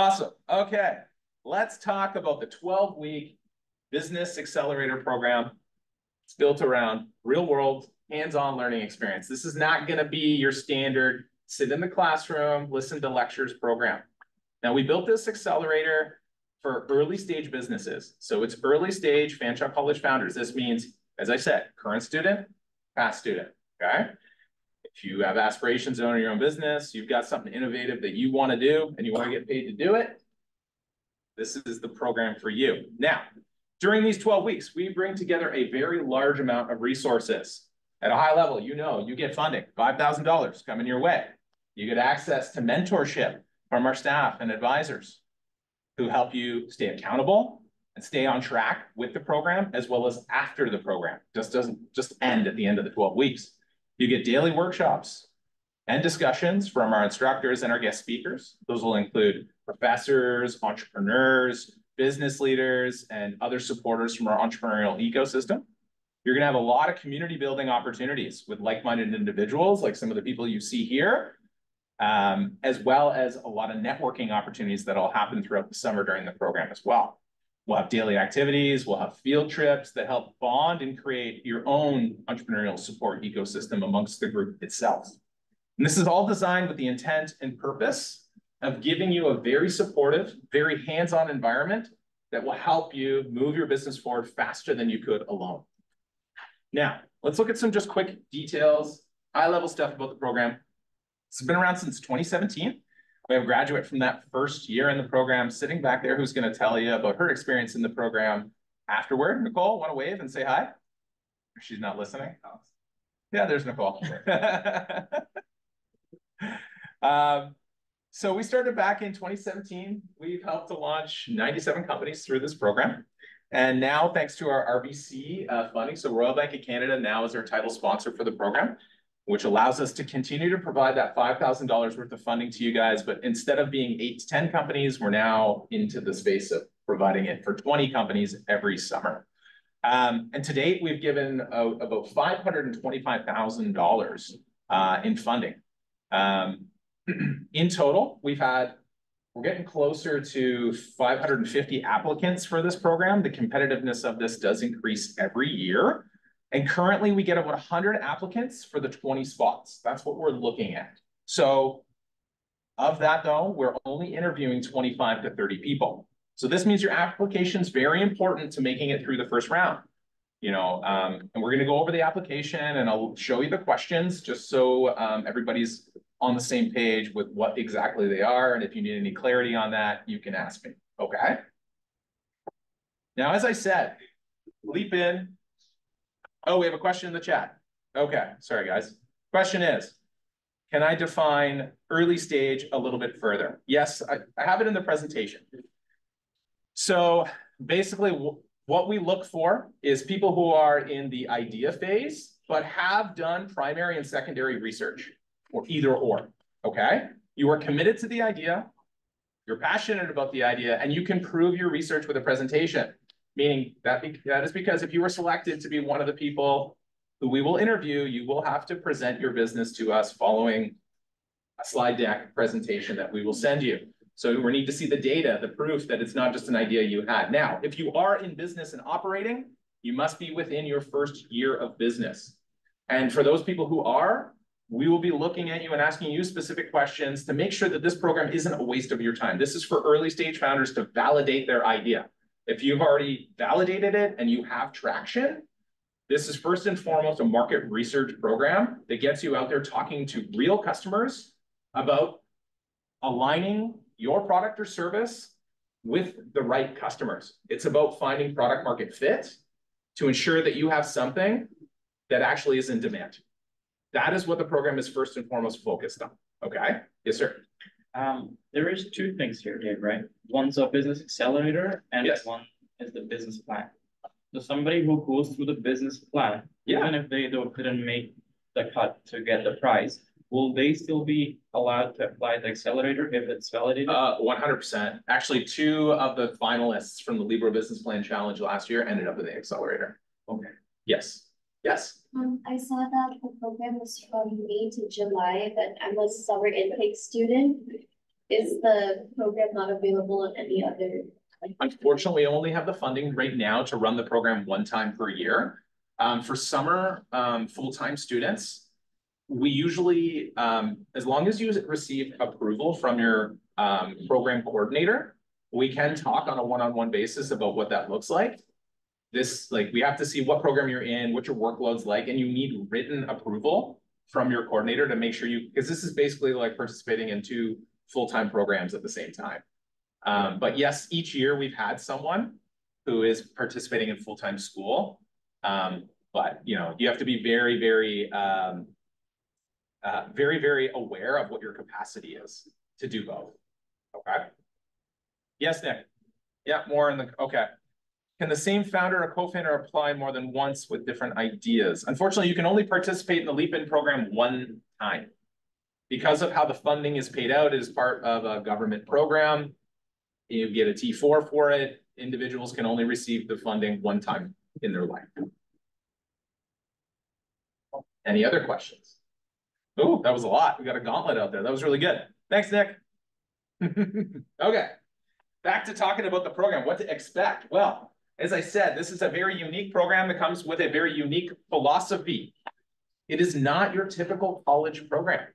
Awesome. Okay. Let's talk about the 12 week business accelerator program. It's built around real world hands-on learning experience. This is not going to be your standard sit in the classroom, listen to lectures program. Now we built this accelerator for early stage businesses. So it's early stage Fanshawe College founders. This means, as I said, current student, past student, okay? If you have aspirations to own your own business, you've got something innovative that you want to do and you want to get paid to do it, this is the program for you. Now, during these 12 weeks, we bring together a very large amount of resources. At a high level, you know, you get funding, $5,000 coming your way. You get access to mentorship from our staff and advisors who help you stay accountable and stay on track with the program as well as after the program. Just doesn't just end at the end of the 12 weeks. You get daily workshops and discussions from our instructors and our guest speakers. Those will include professors, entrepreneurs, business leaders, and other supporters from our entrepreneurial ecosystem. You're going to have a lot of community building opportunities with like-minded individuals, like some of the people you see here, um, as well as a lot of networking opportunities that'll happen throughout the summer during the program as well. We'll have daily activities, we'll have field trips that help bond and create your own entrepreneurial support ecosystem amongst the group itself. And this is all designed with the intent and purpose of giving you a very supportive, very hands-on environment that will help you move your business forward faster than you could alone. Now, let's look at some just quick details, high-level stuff about the program. It's been around since 2017. We have a graduate from that first year in the program sitting back there who's going to tell you about her experience in the program afterward. Nicole, want to wave and say hi? She's not listening. Yeah, there's Nicole. um, so we started back in 2017. We've helped to launch 97 companies through this program. And now, thanks to our RBC uh, funding, so Royal Bank of Canada now is our title sponsor for the program which allows us to continue to provide that $5,000 worth of funding to you guys. But instead of being eight to 10 companies, we're now into the space of providing it for 20 companies every summer. Um, and to date, we've given uh, about $525,000 uh, in funding. Um, in total, we've had, we're getting closer to 550 applicants for this program. The competitiveness of this does increase every year. And currently we get about 100 applicants for the 20 spots. That's what we're looking at. So of that though, we're only interviewing 25 to 30 people. So this means your application is very important to making it through the first round. You know, um, and we're going to go over the application and I'll show you the questions just so um, everybody's on the same page with what exactly they are. And if you need any clarity on that, you can ask me. Okay. Now, as I said, leap in, Oh, we have a question in the chat. Okay, sorry guys. Question is, can I define early stage a little bit further? Yes, I, I have it in the presentation. So basically what we look for is people who are in the idea phase, but have done primary and secondary research or either or, okay? You are committed to the idea, you're passionate about the idea, and you can prove your research with a presentation meaning that, that is because if you were selected to be one of the people who we will interview, you will have to present your business to us following a slide deck presentation that we will send you. So we need to see the data, the proof that it's not just an idea you had. Now, if you are in business and operating, you must be within your first year of business. And for those people who are, we will be looking at you and asking you specific questions to make sure that this program isn't a waste of your time. This is for early stage founders to validate their idea. If you've already validated it and you have traction, this is first and foremost a market research program that gets you out there talking to real customers about aligning your product or service with the right customers. It's about finding product market fit to ensure that you have something that actually is in demand. That is what the program is first and foremost focused on. Okay? Yes, sir. Um, there is two things here, Dave, right? One's a business accelerator and yes. one is the business plan. So somebody who goes through the business plan, yeah. even if they don't didn't make the cut to get the prize, will they still be allowed to apply the accelerator if it's validated? Uh, 100%. Actually, two of the finalists from the Libra Business Plan Challenge last year ended up in the accelerator. Okay. Yes. Yes. Um, I saw that the program was from May to July, but I'm a summer intake student. Is the program not available in any other? Unfortunately, we only have the funding right now to run the program one time per year. Um, for summer, um, full-time students, we usually, um, as long as you receive approval from your, um, program coordinator, we can talk on a one-on-one basis about what that looks like. This, like, we have to see what program you're in, what your workload's like, and you need written approval from your coordinator to make sure you, because this is basically like participating in two full-time programs at the same time. Um, but yes, each year we've had someone who is participating in full-time school. Um, but you know, you have to be very, very, um, uh, very, very aware of what your capacity is to do both. Okay? Yes, Nick? Yeah, more in the, okay. Can the same founder or co-founder apply more than once with different ideas? Unfortunately, you can only participate in the Leap In program one time. Because of how the funding is paid out, is part of a government program. You get a T four for it. Individuals can only receive the funding one time in their life. Any other questions? Oh, that was a lot. We got a gauntlet out there. That was really good. Thanks, Nick. Okay, back to talking about the program, what to expect. Well, as I said, this is a very unique program that comes with a very unique philosophy. It is not your typical college program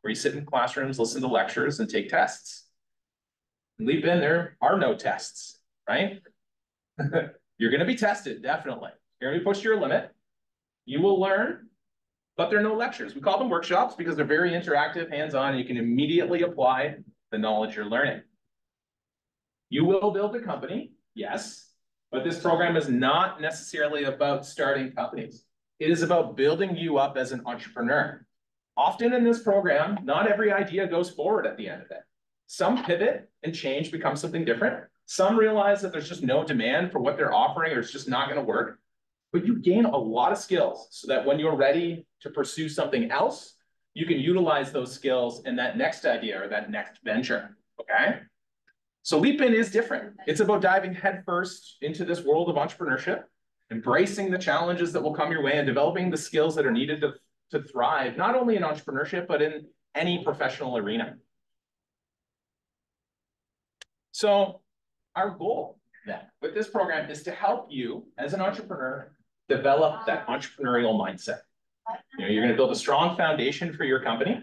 where you sit in classrooms, listen to lectures, and take tests. Leap in, there are no tests, right? You're gonna be tested, definitely. You're gonna be pushed to your limit. You will learn, but there are no lectures. We call them workshops because they're very interactive, hands-on, and you can immediately apply the knowledge you're learning. You will build a company, yes, but this program is not necessarily about starting companies. It is about building you up as an entrepreneur. Often in this program, not every idea goes forward at the end of it. Some pivot and change, become something different. Some realize that there's just no demand for what they're offering or it's just not going to work. But you gain a lot of skills so that when you're ready to pursue something else, you can utilize those skills in that next idea or that next venture, okay? So Leap In is different. It's about diving headfirst into this world of entrepreneurship, embracing the challenges that will come your way and developing the skills that are needed to, to thrive, not only in entrepreneurship, but in any professional arena. So our goal then with this program is to help you as an entrepreneur develop that entrepreneurial mindset. You know, you're going to build a strong foundation for your company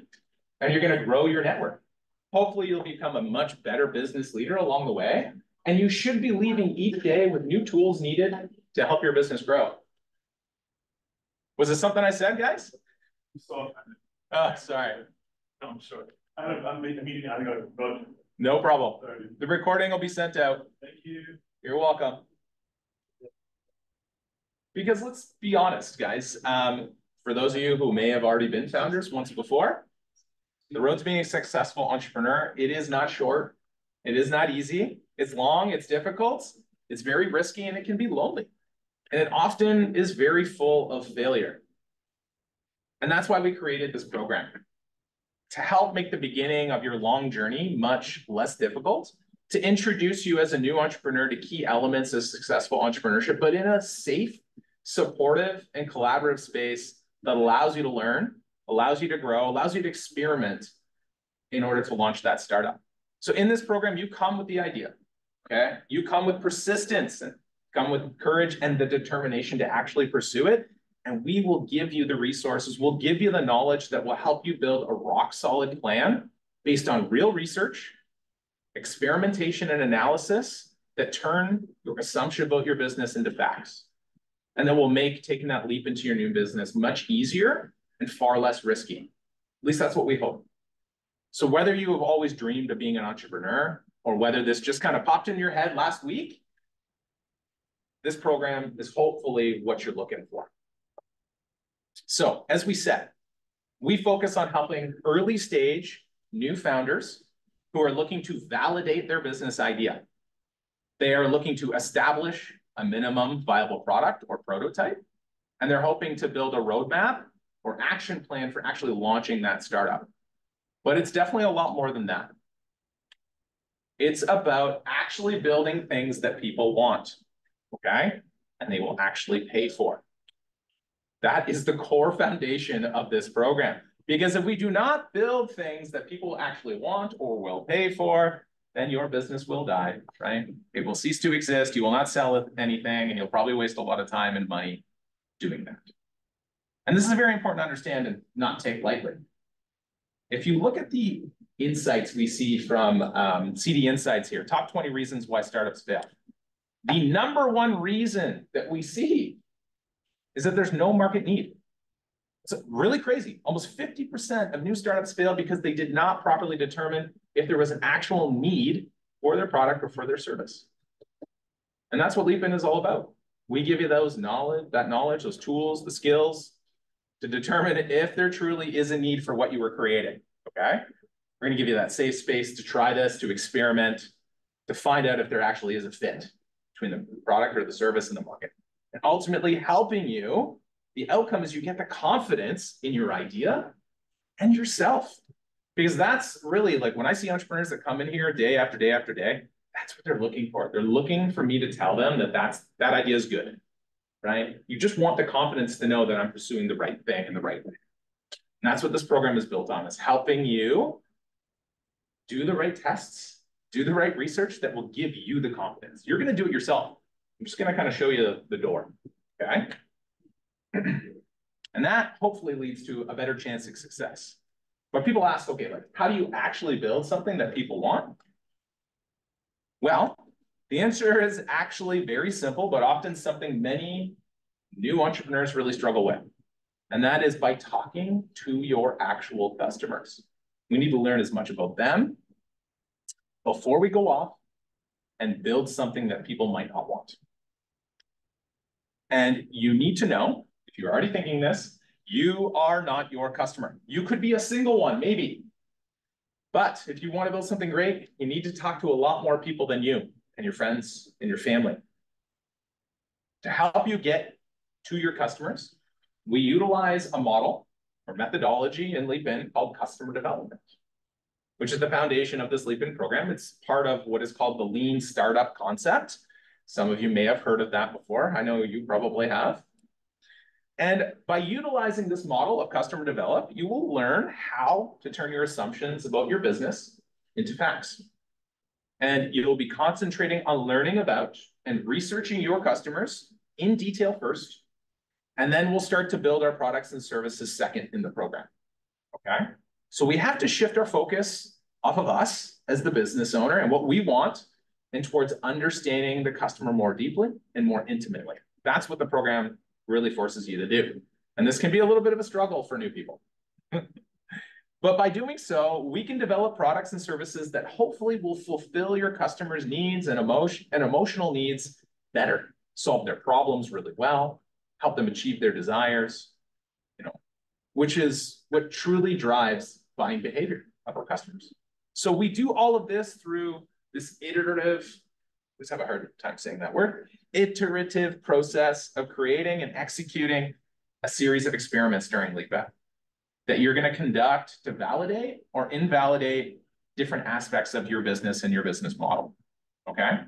and you're going to grow your network. Hopefully you'll become a much better business leader along the way. And you should be leaving each day with new tools needed to help your business grow. Was it something I said, guys? So, Oh, sorry. I'm sorry. I don't, I'm in meeting, I gotta go. No problem. Sorry. The recording will be sent out. Thank you. You're welcome. Because let's be honest, guys, um, for those of you who may have already been founders once before, the road to being a successful entrepreneur, it is not short. It is not easy. It's long, it's difficult, it's very risky, and it can be lonely. And it often is very full of failure. And that's why we created this program. To help make the beginning of your long journey much less difficult, to introduce you as a new entrepreneur to key elements of successful entrepreneurship, but in a safe, supportive, and collaborative space that allows you to learn, allows you to grow, allows you to experiment in order to launch that startup. So in this program, you come with the idea, okay? You come with persistence and come with courage and the determination to actually pursue it. And we will give you the resources, we'll give you the knowledge that will help you build a rock solid plan based on real research, experimentation and analysis that turn your assumption about your business into facts. And then we'll make taking that leap into your new business much easier and far less risky. At least that's what we hope. So whether you have always dreamed of being an entrepreneur or whether this just kind of popped in your head last week, this program is hopefully what you're looking for. So as we said, we focus on helping early stage new founders who are looking to validate their business idea. They are looking to establish a minimum viable product or prototype, and they're hoping to build a roadmap or action plan for actually launching that startup. But it's definitely a lot more than that. It's about actually building things that people want, okay? And they will actually pay for. That is the core foundation of this program. Because if we do not build things that people actually want or will pay for, then your business will die, right? It will cease to exist. You will not sell anything and you'll probably waste a lot of time and money doing that. And this is very important to understand and not take lightly. If you look at the insights we see from um, CB Insights here, top 20 reasons why startups fail. The number one reason that we see is that there's no market need. It's really crazy. Almost 50% of new startups fail because they did not properly determine if there was an actual need for their product or for their service. And that's what Leapin is all about. We give you those knowledge, that knowledge, those tools, the skills to determine if there truly is a need for what you were creating. Okay. We're going to give you that safe space to try this, to experiment, to find out if there actually is a fit between the product or the service and the market. And ultimately helping you, the outcome is you get the confidence in your idea and yourself. Because that's really like when I see entrepreneurs that come in here day after day after day, that's what they're looking for. They're looking for me to tell them that that's that idea is good, right? You just want the confidence to know that I'm pursuing the right thing in the right way. And that's what this program is built on, is helping you do the right tests, do the right research that will give you the confidence. You're going to do it yourself. I'm just going to kind of show you the door, okay? and that hopefully leads to a better chance of success. But people ask, okay, like, how do you actually build something that people want? Well, the answer is actually very simple, but often something many new entrepreneurs really struggle with. And that is by talking to your actual customers. We need to learn as much about them before we go off and build something that people might not want. And you need to know, if you're already thinking this, you are not your customer. You could be a single one, maybe. But if you want to build something great, you need to talk to a lot more people than you and your friends and your family. To help you get to your customers, we utilize a model or methodology in Leapin called customer development, which is the foundation of this Leapin program. It's part of what is called the lean startup concept. Some of you may have heard of that before. I know you probably have. And by utilizing this model of customer develop, you will learn how to turn your assumptions about your business into facts. And you'll be concentrating on learning about and researching your customers in detail first. And then we'll start to build our products and services second in the program. Okay. So we have to shift our focus off of us as the business owner and what we want and towards understanding the customer more deeply and more intimately. That's what the program really forces you to do. And this can be a little bit of a struggle for new people. but by doing so, we can develop products and services that hopefully will fulfill your customers' needs and emotion and emotional needs better, solve their problems really well, help them achieve their desires, you know, which is what truly drives buying behavior of our customers. So we do all of this through this iterative, let's have a hard time saying that word, iterative process of creating and executing a series of experiments during LeapIn that you're going to conduct to validate or invalidate different aspects of your business and your business model. Okay.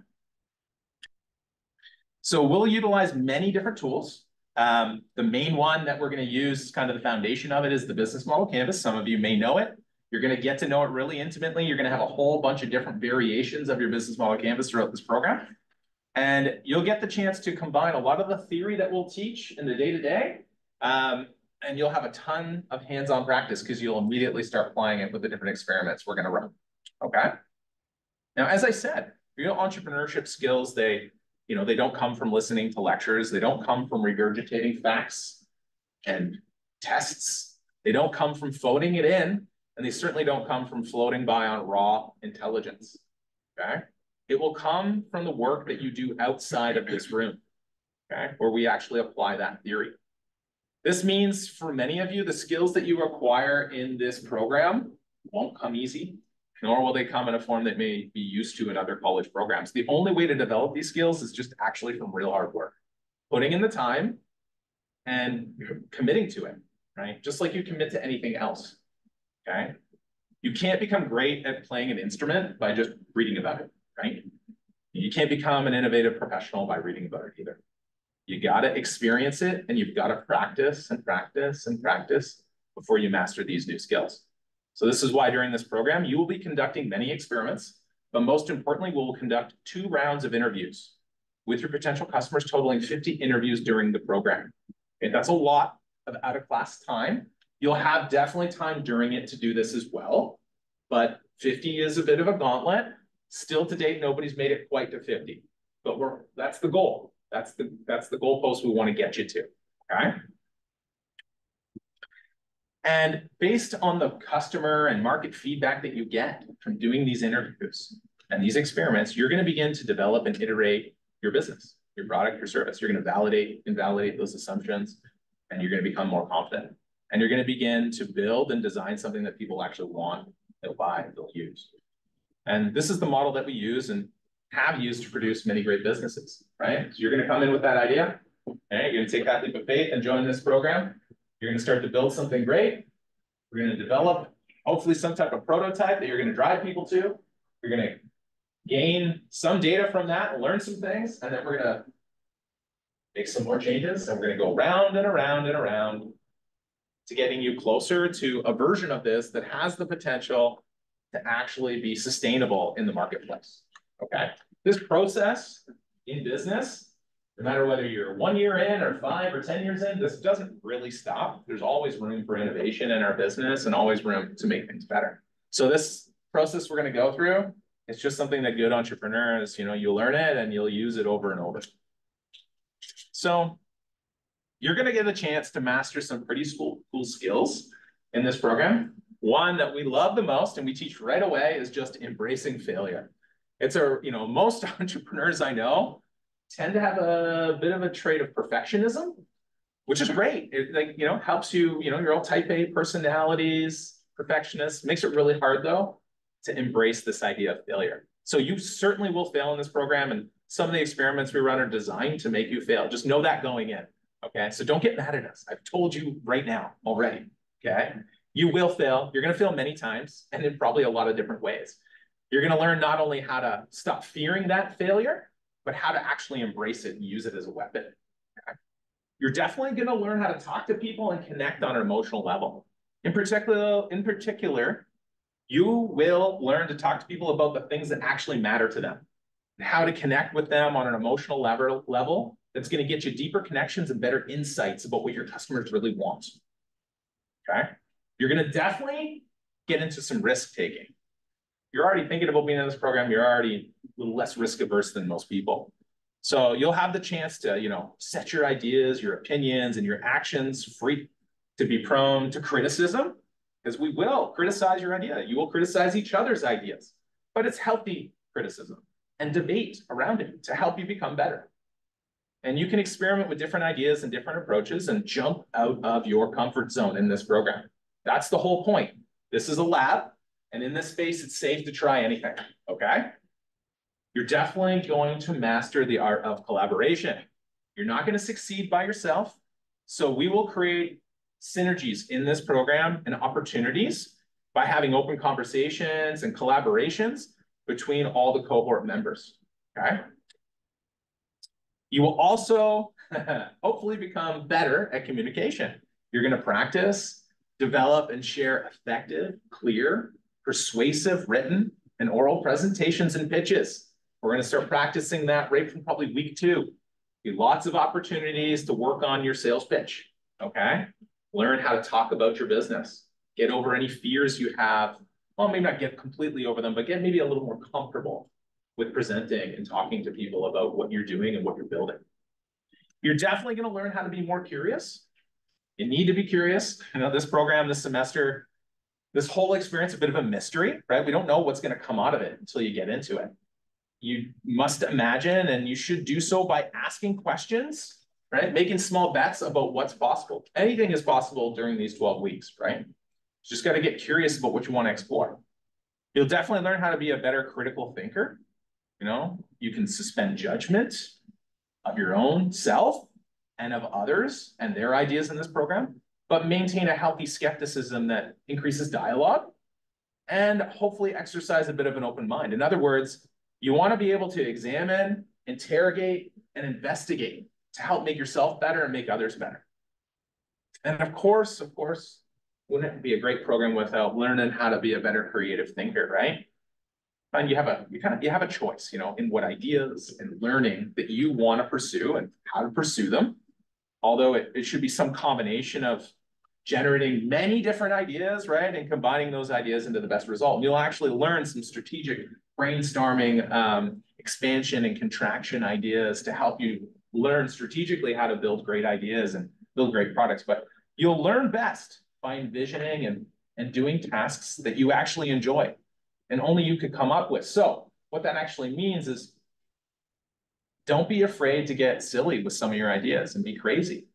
So we'll utilize many different tools. Um, the main one that we're going to use, is kind of the foundation of it, is the business model canvas. Some of you may know it. You're going to get to know it really intimately. You're going to have a whole bunch of different variations of your business model canvas throughout this program. And you'll get the chance to combine a lot of the theory that we'll teach in the day-to-day, -day, um, and you'll have a ton of hands-on practice because you'll immediately start applying it with the different experiments we're gonna run, okay? Now, as I said, know, entrepreneurship skills, they, you know, they don't come from listening to lectures. They don't come from regurgitating facts and tests. They don't come from phoning it in, and they certainly don't come from floating by on raw intelligence, okay? It will come from the work that you do outside of this room, okay, where we actually apply that theory. This means for many of you, the skills that you acquire in this program won't come easy, nor will they come in a form that may be used to in other college programs. The only way to develop these skills is just actually from real hard work, putting in the time and committing to it, right? Just like you commit to anything else, okay? You can't become great at playing an instrument by just reading about it right? You can't become an innovative professional by reading about it either. You got to experience it and you've got to practice and practice and practice before you master these new skills. So this is why during this program, you will be conducting many experiments, but most importantly, we will conduct two rounds of interviews with your potential customers totaling 50 interviews during the program. Okay, that's a lot of out of class time. You'll have definitely time during it to do this as well, but 50 is a bit of a gauntlet. Still to date, nobody's made it quite to 50, but we're, that's the goal. That's the, that's the goalpost we want to get you to, okay? And based on the customer and market feedback that you get from doing these interviews and these experiments, you're going to begin to develop and iterate your business, your product, your service. You're going to validate and validate those assumptions, and you're going to become more confident. And you're going to begin to build and design something that people actually want, they'll buy, they'll use. And this is the model that we use and have used to produce many great businesses, right? So you're going to come in with that idea, okay? You're going to take that leap of faith and join this program. You're going to start to build something great. We're going to develop hopefully some type of prototype that you're going to drive people to. You're going to gain some data from that learn some things, and then we're going to make some more changes, and we're going to go round and around and around to getting you closer to a version of this that has the potential to actually be sustainable in the marketplace. Okay, this process in business, no matter whether you're one year in or five or 10 years in, this doesn't really stop. There's always room for innovation in our business and always room to make things better. So this process we're going to go through, it's just something that good entrepreneurs, you know, you'll learn it and you'll use it over and over. So you're going to get a chance to master some pretty cool, cool skills in this program. One that we love the most and we teach right away is just embracing failure. It's a, you know, most entrepreneurs I know tend to have a bit of a trait of perfectionism, which is great. It like, you know, helps you, you know, you're all type A personalities, perfectionists, makes it really hard though to embrace this idea of failure. So you certainly will fail in this program and some of the experiments we run are designed to make you fail. Just know that going in. Okay, so don't get mad at us. I've told you right now already. Okay, you will fail. You're going to fail many times and in probably a lot of different ways. You're going to learn not only how to stop fearing that failure, but how to actually embrace it and use it as a weapon. Okay? You're definitely going to learn how to talk to people and connect on an emotional level. In particular, in particular, you will learn to talk to people about the things that actually matter to them, and how to connect with them on an emotional level, level that's going to get you deeper connections and better insights about what your customers really want. Okay. You're going to definitely get into some risk taking. You're already thinking about being in this program. You're already a little less risk averse than most people. So you'll have the chance to, you know, set your ideas, your opinions, and your actions free to be prone to criticism, because we will criticize your idea. You will criticize each other's ideas, but it's healthy criticism and debate around it to help you become better. And you can experiment with different ideas and different approaches and jump out of your comfort zone in this program. That's the whole point. This is a lab, and in this space, it's safe to try anything, okay? You're definitely going to master the art of collaboration. You're not going to succeed by yourself. So we will create synergies in this program and opportunities by having open conversations and collaborations between all the cohort members, okay? You will also hopefully become better at communication. You're going to practice, develop, and share effective, clear, persuasive written and oral presentations and pitches. We're going to start practicing that right from probably week two. Lots of opportunities to work on your sales pitch. Okay. Learn how to talk about your business. Get over any fears you have. Well, maybe not get completely over them, but get maybe a little more comfortable with presenting and talking to people about what you're doing and what you're building. You're definitely going to learn how to be more curious. You need to be curious. You know, this program this semester, this whole experience, a bit of a mystery, right? We don't know what's going to come out of it until you get into it. You must imagine, and you should do so by asking questions, right? Making small bets about what's possible. Anything is possible during these 12 weeks, right? Just got to get curious about what you want to explore. You'll definitely learn how to be a better critical thinker you know, you can suspend judgment of your own self and of others and their ideas in this program, but maintain a healthy skepticism that increases dialogue and hopefully exercise a bit of an open mind. In other words, you want to be able to examine, interrogate, and investigate to help make yourself better and make others better. And of course, of course, wouldn't it be a great program without learning how to be a better creative thinker, right? And you have a, you kind of, you have a choice, you know, in what ideas and learning that you want to pursue and how to pursue them. Although it, it should be some combination of generating many different ideas, right? And combining those ideas into the best result. And you'll actually learn some strategic brainstorming, um, expansion and contraction ideas to help you learn strategically how to build great ideas and build great products. But you'll learn best by envisioning and, and doing tasks that you actually enjoy and only you could come up with. So what that actually means is don't be afraid to get silly with some of your ideas and be crazy,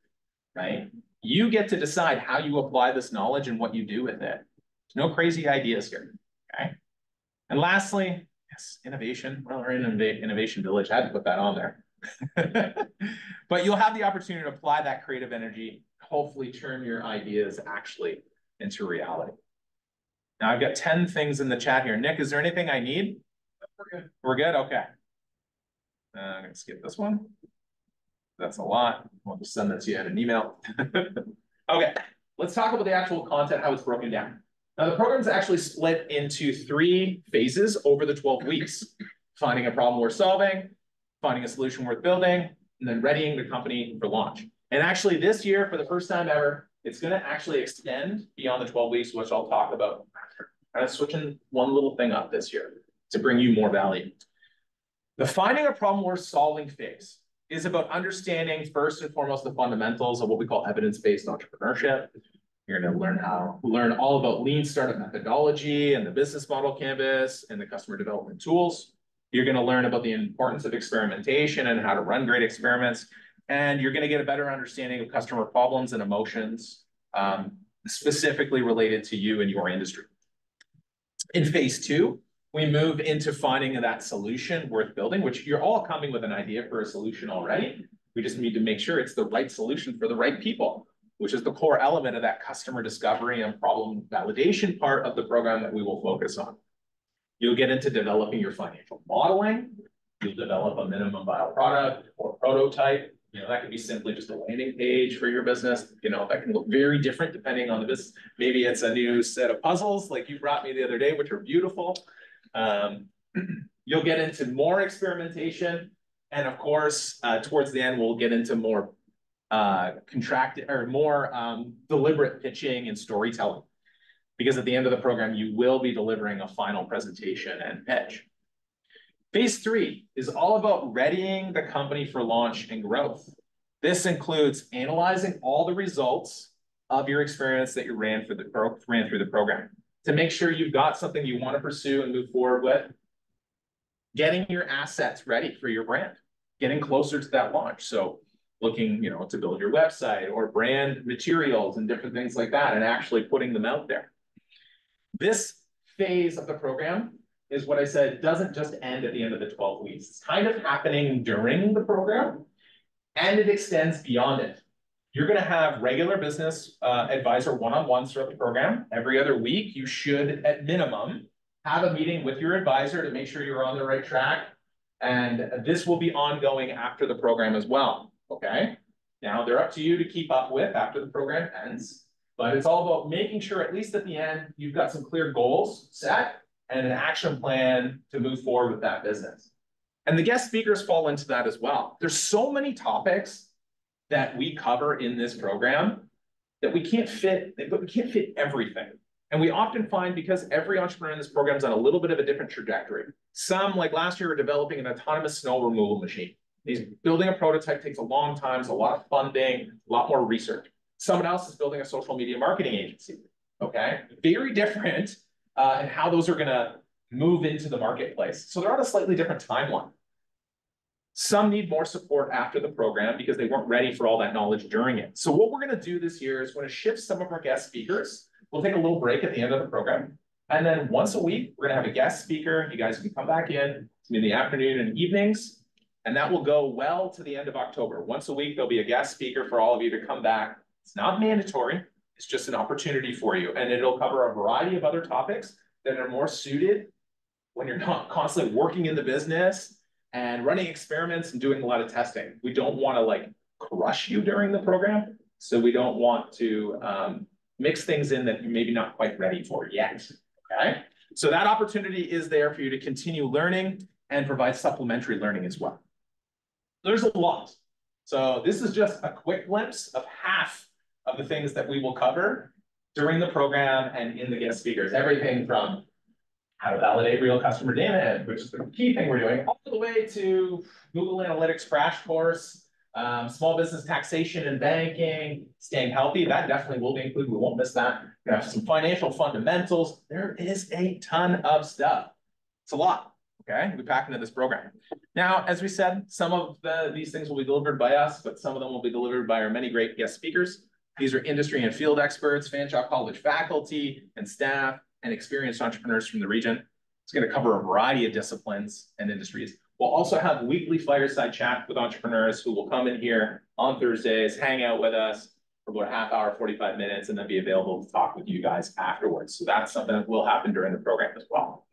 right? You get to decide how you apply this knowledge and what you do with it. There's no crazy ideas here, okay? And lastly, yes, innovation. Well, we're in innovation village. I had to put that on there. but you'll have the opportunity to apply that creative energy, hopefully turn your ideas actually into reality. Now I've got 10 things in the chat here. Nick, is there anything I need? We're good. We're good? Okay. Uh, I'm gonna skip this one. That's a lot. I'll just send that to you in an email. okay, let's talk about the actual content, how it's broken down. Now the program is actually split into three phases over the 12 weeks. Finding a problem worth solving, finding a solution worth building, and then readying the company for launch. And actually this year, for the first time ever, it's gonna actually extend beyond the 12 weeks, which I'll talk about. Of switching one little thing up this year to bring you more value. The finding a problem worth solving phase is about understanding first and foremost the fundamentals of what we call evidence-based entrepreneurship. You're going to learn how learn all about lean startup methodology and the business model canvas and the customer development tools. You're going to learn about the importance of experimentation and how to run great experiments. And you're going to get a better understanding of customer problems and emotions, um, specifically related to you and your industry. In phase two, we move into finding that solution worth building, which you're all coming with an idea for a solution already. We just need to make sure it's the right solution for the right people, which is the core element of that customer discovery and problem validation part of the program that we will focus on. You'll get into developing your financial modeling. You'll develop a minimum viable product or prototype. You know, that could be simply just a landing page for your business. You know, that can look very different depending on the business. Maybe it's a new set of puzzles like you brought me the other day, which are beautiful. Um, you'll get into more experimentation. And of course, uh, towards the end, we'll get into more uh, contracted or more um, deliberate pitching and storytelling. Because at the end of the program, you will be delivering a final presentation and pitch. Phase three is all about readying the company for launch and growth. This includes analyzing all the results of your experience that you ran, for the, ran through the program to make sure you've got something you want to pursue and move forward with. Getting your assets ready for your brand, getting closer to that launch. So looking, you know, to build your website or brand materials and different things like that, and actually putting them out there. This phase of the program is what I said, doesn't just end at the end of the 12 weeks. It's kind of happening during the program and it extends beyond it. You're going to have regular business uh, advisor one-on-ones throughout the program. Every other week, you should, at minimum, have a meeting with your advisor to make sure you're on the right track. And this will be ongoing after the program as well, okay? Now, they're up to you to keep up with after the program ends. But it's all about making sure, at least at the end, you've got some clear goals set and an action plan to move forward with that business. And the guest speakers fall into that as well. There's so many topics that we cover in this program that we can't fit, but we can't fit everything. And we often find because every entrepreneur in this program is on a little bit of a different trajectory. Some, like last year, are developing an autonomous snow removal machine. He's building a prototype takes a long time, it's a lot of funding, a lot more research. Someone else is building a social media marketing agency. Okay, very different uh, and how those are going to move into the marketplace. So they're on a slightly different timeline. Some need more support after the program because they weren't ready for all that knowledge during it. So what we're going to do this year is we're going to shift some of our guest speakers. We'll take a little break at the end of the program. And then once a week, we're going to have a guest speaker. You guys can come back in in the afternoon and evenings. And that will go well to the end of October. Once a week, there'll be a guest speaker for all of you to come back. It's not mandatory. It's just an opportunity for you. And it'll cover a variety of other topics that are more suited when you're not constantly working in the business and running experiments and doing a lot of testing. We don't want to like crush you during the program. So we don't want to um, mix things in that you're maybe not quite ready for yet, okay? So that opportunity is there for you to continue learning and provide supplementary learning as well. There's a lot. So this is just a quick glimpse of half of the things that we will cover during the program and in the guest speakers. Everything from how to validate real customer data, which is the key thing we're doing, all the way to Google Analytics crash course, um, small business taxation and banking, staying healthy. That definitely will be included. We won't miss that. We have some financial fundamentals. There is a ton of stuff. It's a lot. Okay, we pack into this program. Now, as we said, some of the, these things will be delivered by us, but some of them will be delivered by our many great guest speakers. These are industry and field experts, Fanshawe College faculty and staff, and experienced entrepreneurs from the region. It's going to cover a variety of disciplines and industries. We'll also have weekly fireside chat with entrepreneurs who will come in here on Thursdays, hang out with us for about a half hour, 45 minutes, and then be available to talk with you guys afterwards. So that's something that will happen during the program as well.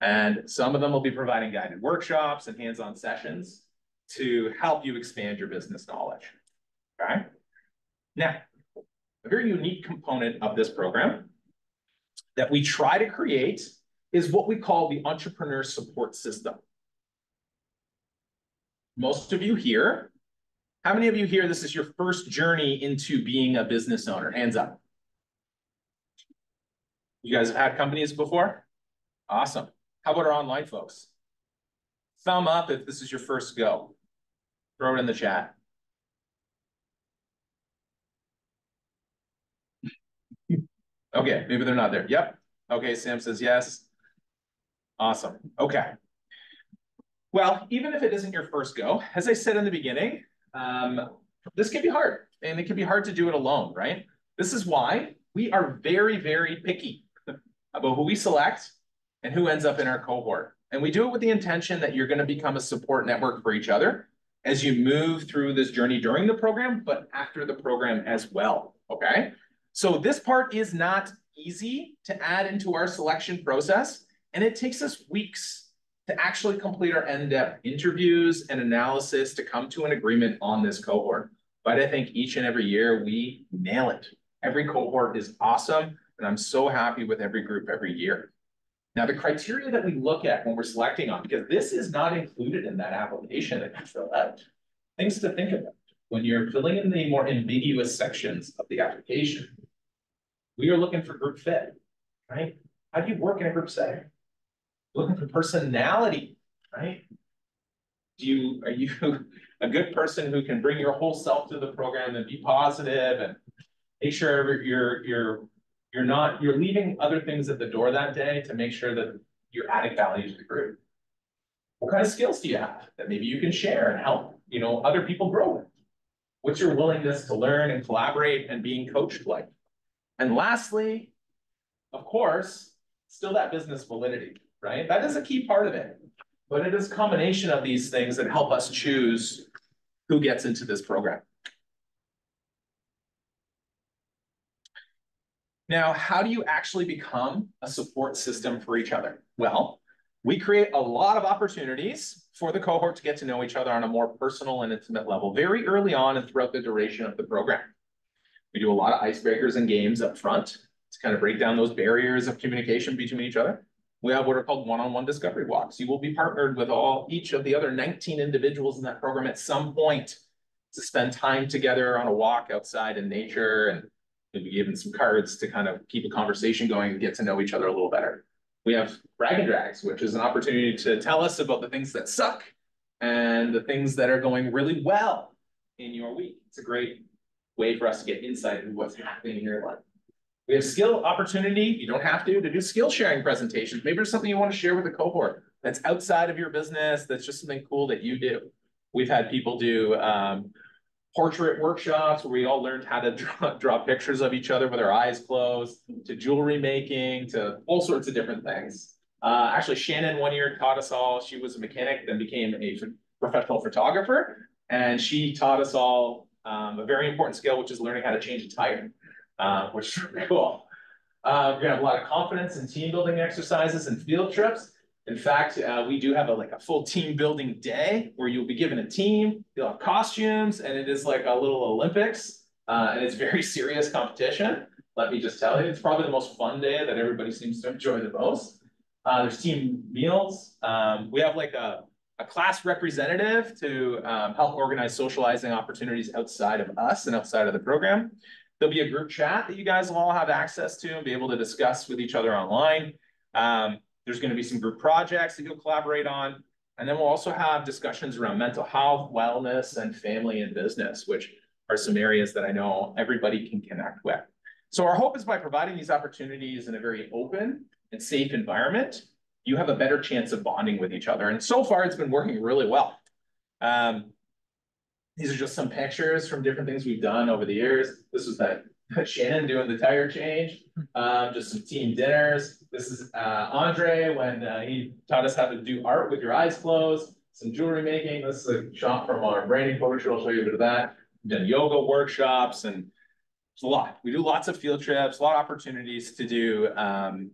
And some of them will be providing guided workshops and hands-on sessions to help you expand your business knowledge. Okay. Now, a very unique component of this program that we try to create is what we call the entrepreneur support system. Most of you here, how many of you here, this is your first journey into being a business owner? Hands up. You guys have had companies before? Awesome. How about our online folks? Thumb up if this is your first go. Throw it in the chat. Okay, maybe they're not there. Yep. Okay, Sam says yes. Awesome. Okay. Well, even if it isn't your first go, as I said in the beginning, um, this can be hard and it can be hard to do it alone, right? This is why we are very, very picky about who we select and who ends up in our cohort. And we do it with the intention that you're going to become a support network for each other as you move through this journey during the program, but after the program as well. Okay. So this part is not easy to add into our selection process, and it takes us weeks to actually complete our in-depth interviews and analysis to come to an agreement on this cohort. But I think each and every year we nail it. Every cohort is awesome, and I'm so happy with every group every year. Now, the criteria that we look at when we're selecting on, because this is not included in that application that you fill out, things to think about when you're filling in the more ambiguous sections of the application. We are looking for group fit, right? How do you work in a group setting? Looking for personality, right? Do you are you a good person who can bring your whole self to the program and be positive and make sure you're you're you're not you're leaving other things at the door that day to make sure that you're adding value to the group. What kind of skills do you have that maybe you can share and help you know other people grow with? What's your willingness to learn and collaborate and being coached like? And lastly, of course, still that business validity, right? That is a key part of it. But it is a combination of these things that help us choose who gets into this program. Now, how do you actually become a support system for each other? Well, we create a lot of opportunities for the cohort to get to know each other on a more personal and intimate level very early on and throughout the duration of the program. We do a lot of icebreakers and games up front to kind of break down those barriers of communication between each other. We have what are called one-on-one -on -one discovery walks. You will be partnered with all each of the other 19 individuals in that program at some point to spend time together on a walk outside in nature and maybe given some cards to kind of keep a conversation going and get to know each other a little better. We have brag and drags, which is an opportunity to tell us about the things that suck and the things that are going really well in your week. It's a great way for us to get insight into what's happening in your life. We have skill opportunity. You don't have to, to do skill sharing presentations. Maybe there's something you want to share with a cohort that's outside of your business. That's just something cool that you do. We've had people do um, portrait workshops where we all learned how to draw, draw pictures of each other with our eyes closed, to jewelry making, to all sorts of different things. Uh, actually, Shannon one year taught us all. She was a mechanic, then became a professional photographer, and she taught us all um, a very important skill, which is learning how to change a tire, uh, which is really cool. Uh, we're gonna have a lot of confidence and team building exercises and field trips. In fact, uh, we do have a like a full team building day where you'll be given a team, you'll have costumes, and it is like a little Olympics, uh, and it's very serious competition. let me just tell you, it's probably the most fun day that everybody seems to enjoy the most. Uh, there's team meals, um, we have like a, a class representative to, um, help organize socializing opportunities outside of us and outside of the program. There'll be a group chat that you guys will all have access to and be able to discuss with each other online. Um, there's gonna be some group projects that you'll collaborate on. And then we'll also have discussions around mental health, wellness, and family and business, which are some areas that I know everybody can connect with. So our hope is by providing these opportunities in a very open and safe environment, you have a better chance of bonding with each other. And so far, it's been working really well. Um, these are just some pictures from different things we've done over the years. This was that Shannon doing the tire change, um, just some team dinners. This is uh, Andre when uh, he taught us how to do art with your eyes closed, some jewelry making. This is a shot from our branding photo. I'll show you a bit of that. We've done yoga workshops and it's a lot. We do lots of field trips, a lot of opportunities to do um,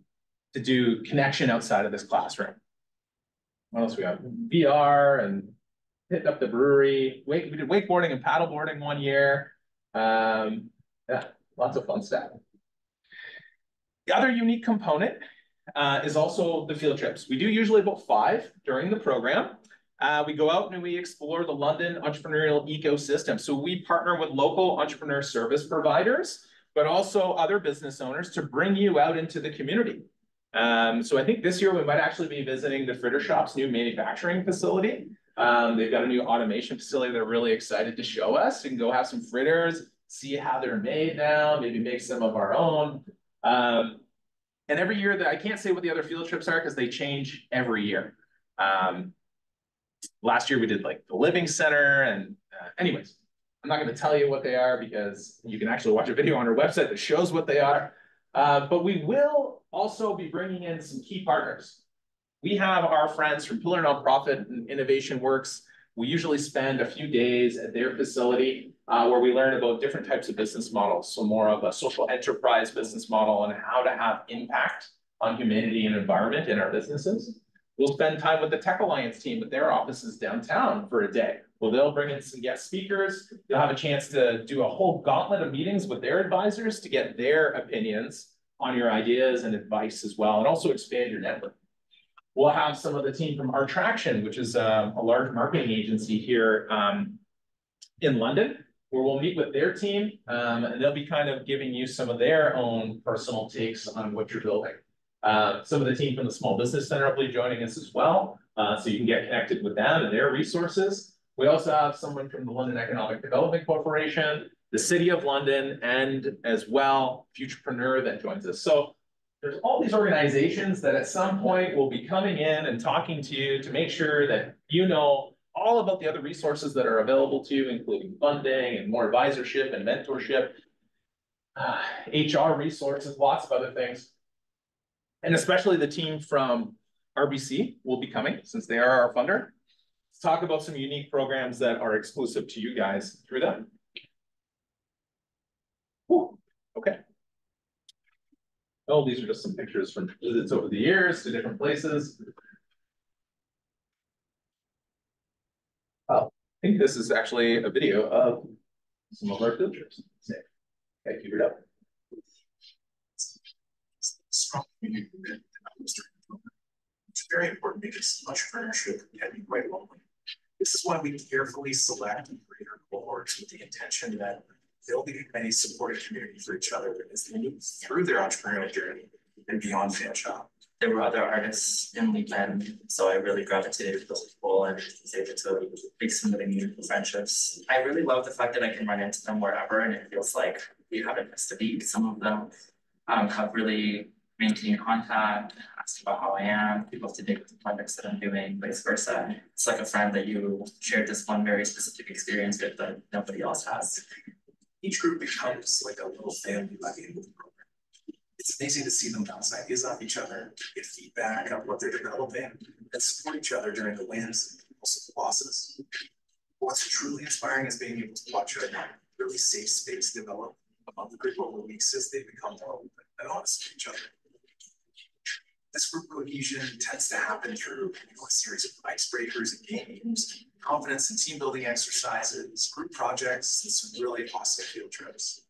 to do connection outside of this classroom. What else we got? VR and hitting up the brewery. Wake, we did wakeboarding and paddleboarding one year. Um, yeah, lots of fun stuff. The other unique component uh, is also the field trips. We do usually about five during the program. Uh, we go out and we explore the London entrepreneurial ecosystem. So we partner with local entrepreneur service providers, but also other business owners to bring you out into the community. Um, so I think this year we might actually be visiting the Fritter Shop's new manufacturing facility. Um, they've got a new automation facility they're really excited to show us. Can go have some fritters, see how they're made now, maybe make some of our own. Um, and every year that I can't say what the other field trips are because they change every year. Um, last year we did like the living center and uh, anyways, I'm not going to tell you what they are because you can actually watch a video on our website that shows what they are. Uh, but we will also be bringing in some key partners. We have our friends from Pillar Nonprofit and Innovation Works. We usually spend a few days at their facility uh, where we learn about different types of business models. So more of a social enterprise business model and how to have impact on humanity and environment in our businesses. We'll spend time with the Tech Alliance team at their offices downtown for a day. Well, they'll bring in some guest speakers. They'll have a chance to do a whole gauntlet of meetings with their advisors to get their opinions on your ideas and advice as well, and also expand your network. We'll have some of the team from Our Traction, which is um, a large marketing agency here um, in London, where we'll meet with their team, um, and they'll be kind of giving you some of their own personal takes on what you're building. Uh, some of the team from the Small Business Center will be joining us as well, uh, so you can get connected with them and their resources. We also have someone from the London Economic Development Corporation, the City of London, and as well, Futurepreneur that joins us. So there's all these organizations that at some point will be coming in and talking to you to make sure that you know all about the other resources that are available to you, including funding and more advisorship and mentorship, uh, HR resources, lots of other things. And especially the team from RBC will be coming since they are our funder talk about some unique programs that are exclusive to you guys through them. Whew. Okay. Oh, these are just some pictures from visits over the years to different places. Oh, I think this is actually a video of some of our field trips. Okay, keep it up. It's very important because much of entrepreneurship can be quite lonely. This is why we carefully select our cohorts with the intention that be a supportive community for each other as they move through their entrepreneurial journey and beyond Fanshawe. There were other artists in band, so I really gravitated to those people and was able to make some really meaningful friendships. I really love the fact that I can run into them wherever and it feels like we haven't missed a beat. Some of them um, have really maintain contact, ask about how I am, up to date with the projects that I'm doing, vice versa. It's like a friend that you shared this one very specific experience with that nobody else has. Each group becomes like a little family by the end of the program. It's amazing to see them bounce ideas off each other, get feedback on what they're developing, and support each other during the wins and also the losses. What's truly inspiring is being able to watch a really safe space develop among the group over weeks as they become more open and honest with each other this group cohesion tends to happen through you know, a series of icebreakers and games, confidence and team building exercises, group projects, and some really awesome field trips.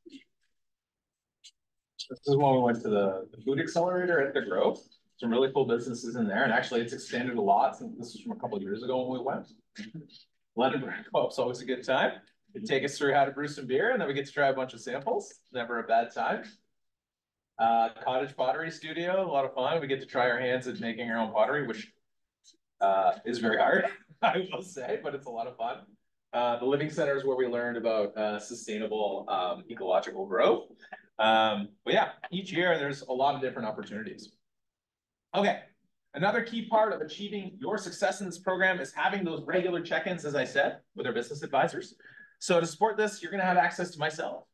This is when we went to the, the food accelerator at the Grove. Some really cool businesses in there, and actually it's expanded a lot since this was from a couple of years ago when we went. London Brew Co-op's always a good time. They take us through how to brew some beer, and then we get to try a bunch of samples. Never a bad time. Uh, cottage pottery studio, a lot of fun. We get to try our hands at making our own pottery, which uh, is very hard, I will say, but it's a lot of fun. Uh, the living center is where we learned about uh, sustainable um, ecological growth. Um, but yeah, each year there's a lot of different opportunities. Okay, another key part of achieving your success in this program is having those regular check-ins, as I said, with our business advisors. So to support this, you're gonna have access to myself,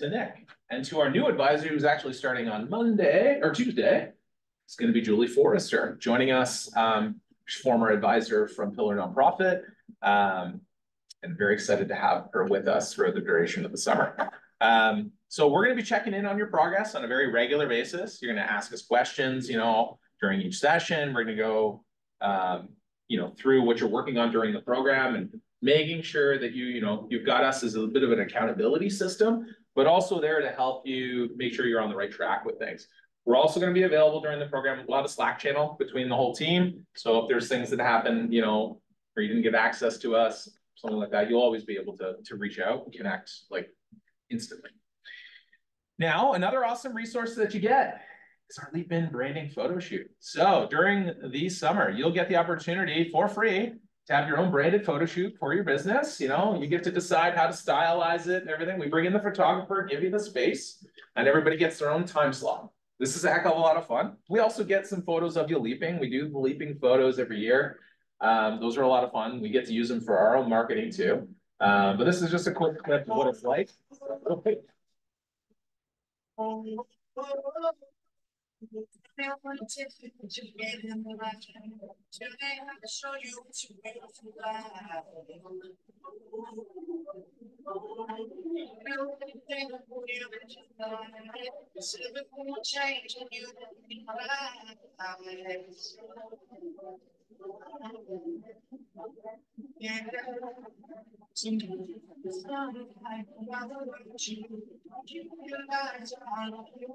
to Nick, and to our new advisor who's actually starting on Monday or Tuesday. It's gonna be Julie Forrester joining us, um, former advisor from Pillar Nonprofit. Um, and very excited to have her with us for the duration of the summer. Um, so we're going to be checking in on your progress on a very regular basis. You're going to ask us questions, you know, during each session. We're going to go, um, you know, through what you're working on during the program and making sure that you, you know, you've got us as a bit of an accountability system, but also there to help you make sure you're on the right track with things. We're also going to be available during the program, a lot of Slack channel between the whole team. So if there's things that happen, you know, or you didn't get access to us, something like that, you'll always be able to, to reach out and connect like instantly. Now, another awesome resource that you get is our Leap In branding photo shoot. So during the summer, you'll get the opportunity for free to have your own branded photo shoot for your business. You know, you get to decide how to stylize it and everything. We bring in the photographer, give you the space, and everybody gets their own time slot. This is a heck of a lot of fun. We also get some photos of you leaping. We do the leaping photos every year. Um, those are a lot of fun. We get to use them for our own marketing too. Um, but this is just a quick clip of what it's like. Today I show you to wait to lie. Everything for you that you This everything will change and you will be right. Yeah. Sometimes I wonder what you, what you realize, I love you.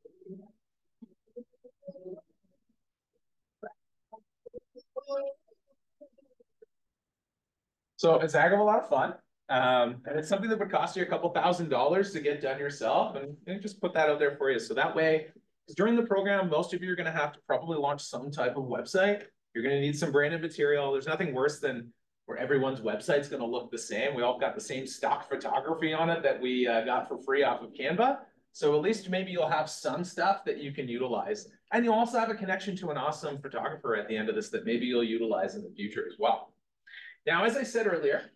So it's a heck of a lot of fun. Um, and it's something that would cost you a couple thousand dollars to get done yourself and, and just put that out there for you. So that way, during the program, most of you are going to have to probably launch some type of website. You're going to need some branded material. There's nothing worse than where everyone's website's going to look the same. We all got the same stock photography on it that we uh, got for free off of Canva. So at least maybe you'll have some stuff that you can utilize. And you'll also have a connection to an awesome photographer at the end of this that maybe you'll utilize in the future as well. Now, as I said earlier,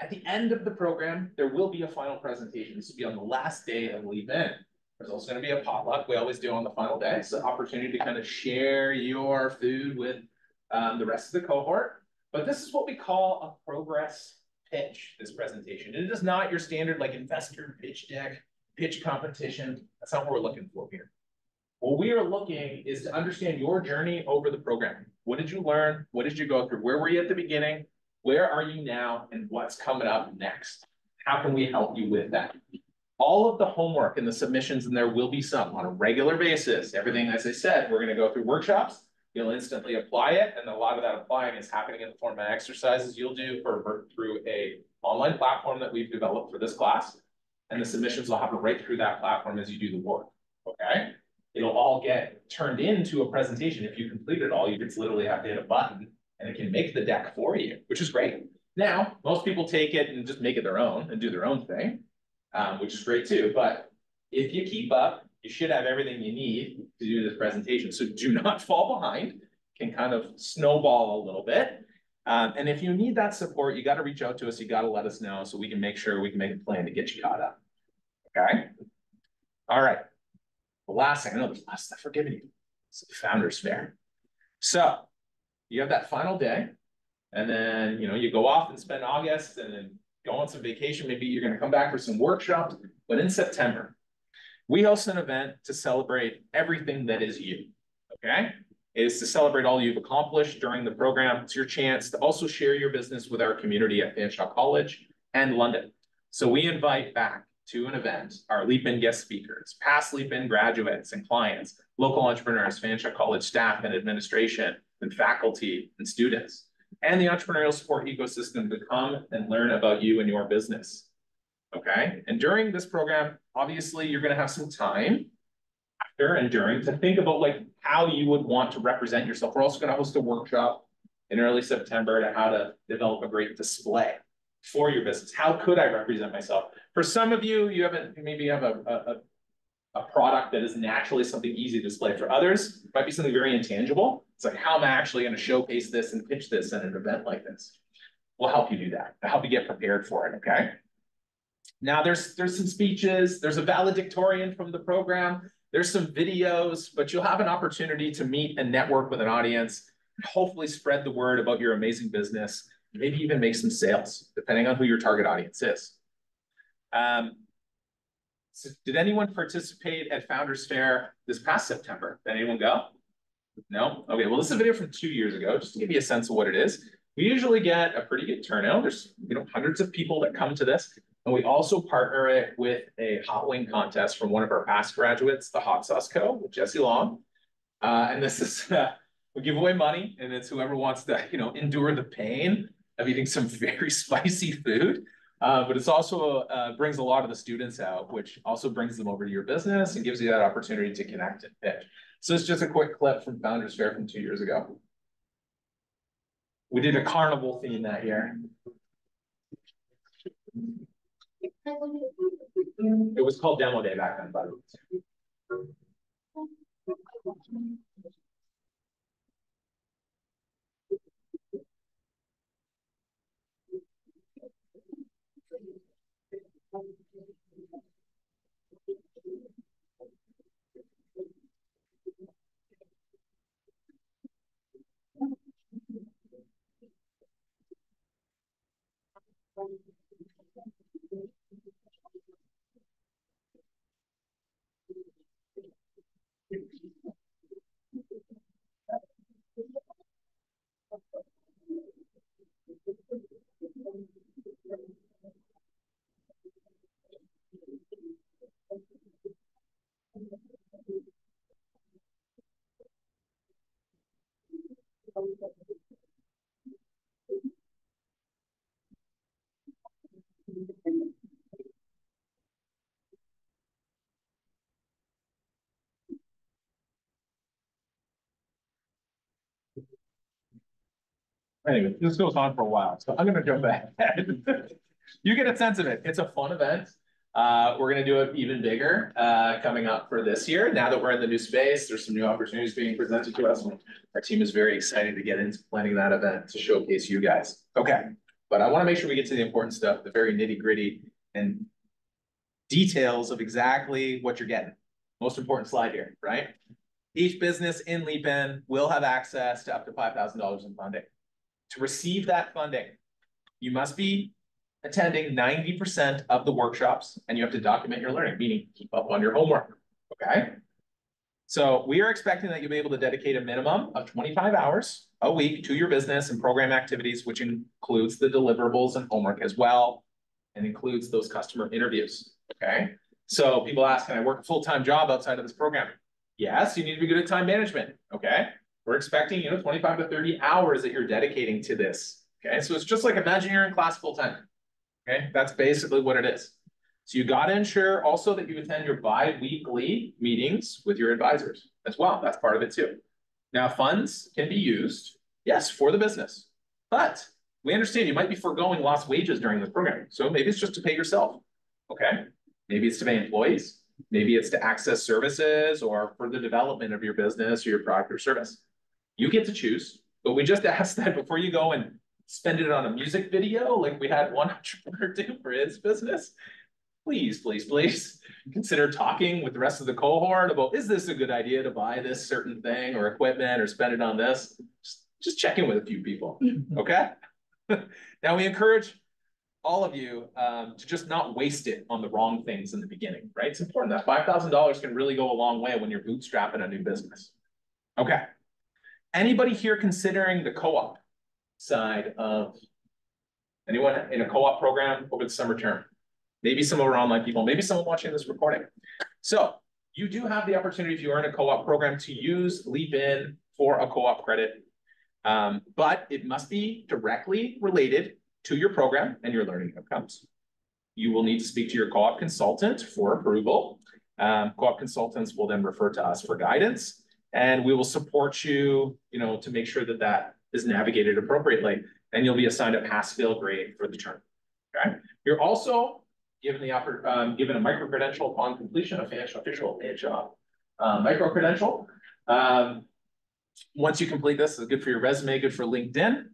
at the end of the program, there will be a final presentation. This will be on the last day of Leap In. There's also going to be a potluck. We always do on the final day. It's an opportunity to kind of share your food with um, the rest of the cohort. But this is what we call a progress pitch, this presentation. It is not your standard like investor pitch deck, pitch competition. That's not what we're looking for here. What we are looking is to understand your journey over the program. What did you learn? What did you go through? Where were you at the beginning? Where are you now? And what's coming up next? How can we help you with that? All of the homework and the submissions, and there will be some on a regular basis. Everything, as I said, we're going to go through workshops. You'll instantly apply it, and a lot of that applying is happening in the form of exercises you'll do for through a online platform that we've developed for this class. And the submissions will happen right through that platform as you do the work. Okay. It'll all get turned into a presentation. If you complete it all, you just literally have to hit a button and it can make the deck for you, which is great. Now, most people take it and just make it their own and do their own thing, um, which is great too. But if you keep up, you should have everything you need to do this presentation. So do not fall behind, can kind of snowball a little bit. Um, and if you need that support, you got to reach out to us. You got to let us know so we can make sure we can make a plan to get you caught up. Okay. All right. the last thing, I know there's a lot of stuff forgiving you, it's the Founders Fair. So, you have that final day, and then, you know, you go off and spend August and then go on some vacation, maybe you're gonna come back for some workshops, but in September. We host an event to celebrate everything that is you, okay? Is to celebrate all you've accomplished during the program. It's your chance to also share your business with our community at Fanshawe College and London. So we invite back to an event our Leap In guest speakers, past Leap In graduates and clients, local entrepreneurs, Fanshawe College staff and administration, and faculty and students, and the entrepreneurial support ecosystem to come and learn about you and your business. Okay, and during this program, obviously, you're gonna have some time after and during to think about like how you would want to represent yourself. We're also gonna host a workshop in early September to how to develop a great display for your business. How could I represent myself? For some of you, you haven't, maybe you have a, a, a a product that is naturally something easy to display. For others, it might be something very intangible. It's like, how am I actually going to showcase this and pitch this at an event like this? We'll help you do that. To help you get prepared for it. Okay. Now there's there's some speeches. There's a valedictorian from the program. There's some videos, but you'll have an opportunity to meet and network with an audience. Hopefully, spread the word about your amazing business. Maybe even make some sales, depending on who your target audience is. Um, so did anyone participate at Founders Fair this past September? Did anyone go? No? Okay, well, this is a video from two years ago, just to give you a sense of what it is. We usually get a pretty good turnout. There's you know hundreds of people that come to this. And we also partner it with a hot wing contest from one of our past graduates, the Hot Sauce Co. with Jesse Long. Uh, and this is uh, we give away money, and it's whoever wants to you know endure the pain of eating some very spicy food. Uh, but it's also uh, brings a lot of the students out, which also brings them over to your business and gives you that opportunity to connect and pitch. So it's just a quick clip from Founders Fair from two years ago. We did a carnival theme that year. It was called Demo Day back then, by the way. Anyway, this goes on for a while, so I'm gonna jump ahead. You get a sense of it. It's a fun event. Uh, we're gonna do it even bigger, uh, coming up for this year. Now that we're in the new space, there's some new opportunities being presented to us. Our team is very excited to get into planning that event to showcase you guys. Okay, but I wanna make sure we get to the important stuff, the very nitty gritty and details of exactly what you're getting. Most important slide here, right? Each business in Leap In will have access to up to five thousand dollars in funding. To receive that funding, you must be attending ninety percent of the workshops and you have to document your learning, meaning keep up on your homework, okay? So we are expecting that you'll be able to dedicate a minimum of twenty-five hours a week to your business and program activities, which includes the deliverables and homework as well, and includes those customer interviews, okay? So people ask, can I work a full-time job outside of this program? Yes, you need to be good at time management, okay? We're expecting, you know, twenty-five to thirty hours that you're dedicating to this. Okay, so it's just like imagine you're in class full time. Okay, that's basically what it is. So you got to ensure also that you attend your bi-weekly meetings with your advisors as well. That's part of it too. Now, funds can be used, yes, for the business, but we understand you might be foregoing lost wages during this program. So maybe it's just to pay yourself. Okay, maybe it's to pay employees. Maybe it's to access services or for the development of your business or your product or service. You get to choose, but we just ask that before you go and spend it on a music video, like we had one entrepreneur do for his business. please, please, please consider talking with the rest of the cohort about, is this a good idea to buy this certain thing or equipment or spend it on this? Just, just check in with a few people, okay? Now, we encourage all of you um, to just not waste it on the wrong things in the beginning, right? It's important that five thousand dollars can really go a long way when you're bootstrapping a new business. Okay. Anybody here considering the co-op side of anyone in a co-op program over the summer term? Maybe some of our online people, maybe someone watching this recording. So you do have the opportunity if you are in a co-op program to use Leap In for a co-op credit. Um, but it must be directly related to your program and your learning outcomes. You will need to speak to your co-op consultant for approval. Um, co-op consultants will then refer to us for guidance and we will support you, you know, to make sure that that is navigated appropriately. And you'll be assigned a pass-fail grade for the term. Okay. You're also given the upper, um, given a micro credential upon completion of financial official job. Uh, micro credential. Um, once you complete this, it's good for your resume, good for LinkedIn.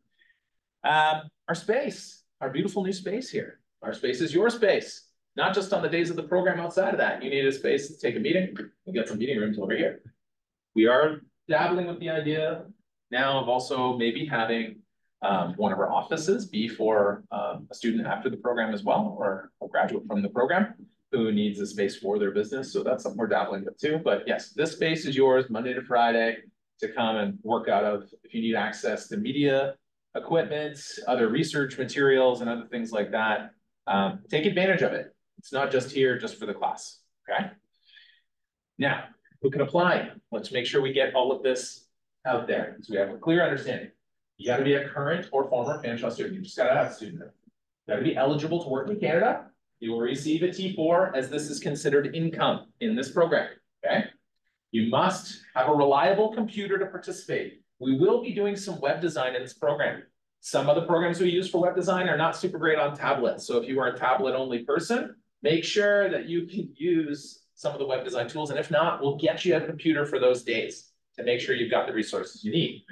Um, our space, our beautiful new space here. Our space is your space, not just on the days of the program outside of that. You need a space to take a meeting. We've got some meeting rooms over here. We are dabbling with the idea now of also maybe having um, one of our offices be for um, a student after the program as well, or a graduate from the program who needs a space for their business. So that's something we're dabbling with too. But yes, this space is yours Monday to Friday to come and work out of if you need access to media equipment, other research materials and other things like that. Um, take advantage of it. It's not just here just for the class, okay? Now, who can apply? Let's make sure we get all of this out there so we have a clear understanding. You gotta be a current or former Fanshawe student. You just gotta have a student. You gotta be eligible to work in Canada. You will receive a T4 as this is considered income in this program, okay? You must have a reliable computer to participate. We will be doing some web design in this program. Some of the programs we use for web design are not super great on tablets. So if you are a tablet only person, make sure that you can use some of the web design tools. And if not, we'll get you a computer for those days to make sure you've got the resources you need.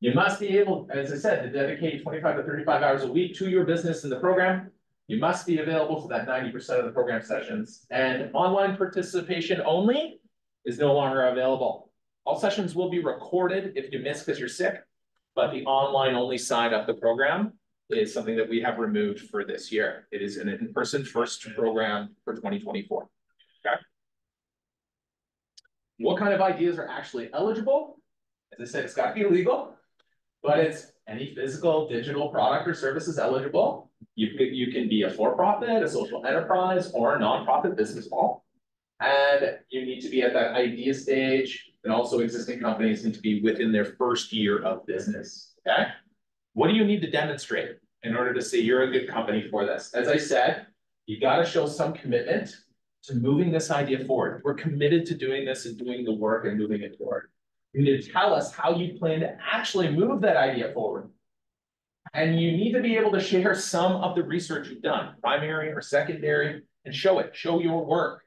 You must be able, as I said, to dedicate 25 to 35 hours a week to your business in the program. You must be available for that 90% of the program sessions. And online participation only is no longer available. All sessions will be recorded if you miss because you're sick, but the online only side of the program is something that we have removed for this year. It is an in-person first program for 2024. Okay. What kind of ideas are actually eligible? As I said, it's got to be legal, but it's any physical, digital product or service is eligible. You you can be a for-profit, a social enterprise, or a nonprofit business model. And you need to be at that idea stage and also existing companies need to be within their first year of business, okay? What do you need to demonstrate in order to say you're a good company for this? As I said, you gotta show some commitment to moving this idea forward. We're committed to doing this and doing the work and moving it forward. You need to tell us how you plan to actually move that idea forward. And you need to be able to share some of the research you've done, primary or secondary, and show it, show your work.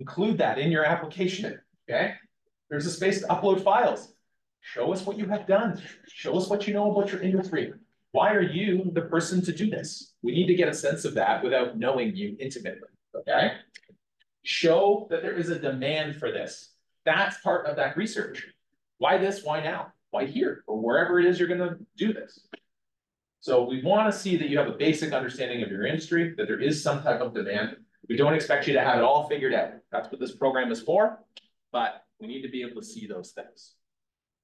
Include that in your application, okay? There's a space to upload files. Show us what you have done. Show us what you know about your industry. Why are you the person to do this? We need to get a sense of that without knowing you intimately, okay? Show that there is a demand for this. That's part of that research. Why this? Why now? Why here? Or wherever it is you're gonna do this. So we wanna see that you have a basic understanding of your industry, that there is some type of demand. We don't expect you to have it all figured out. That's what this program is for, but we need to be able to see those things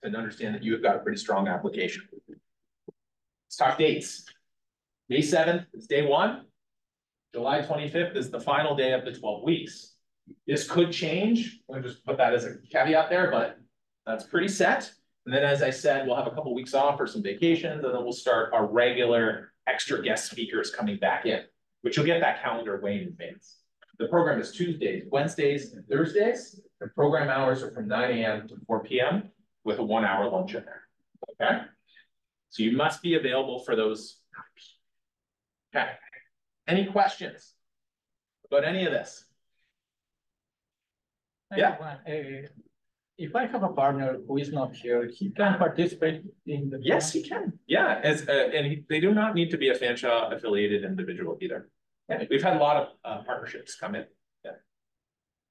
and understand that you have got a pretty strong application. Let's talk dates. May seventh is day one. July twenty-fifth is the final day of the twelve weeks. This could change. I'll just put that as a caveat there, but that's pretty set. And then, as I said, we'll have a couple weeks off for some vacations, and then we'll start our regular extra guest speakers coming back in, which you'll get that calendar way in advance. The program is Tuesdays, Wednesdays, and Thursdays. The program hours are from nine AM to four PM with a one hour lunch in there, okay? So you must be available for those. Okay, any questions about any of this? Yeah. Uh, If I have a partner who is not here, he can participate in the. Yes, he can. Yeah, as, uh, and he- they do not need to be a Fanshawe affiliated individual either. Yeah, we've had a lot of uh partnerships come in. Yeah.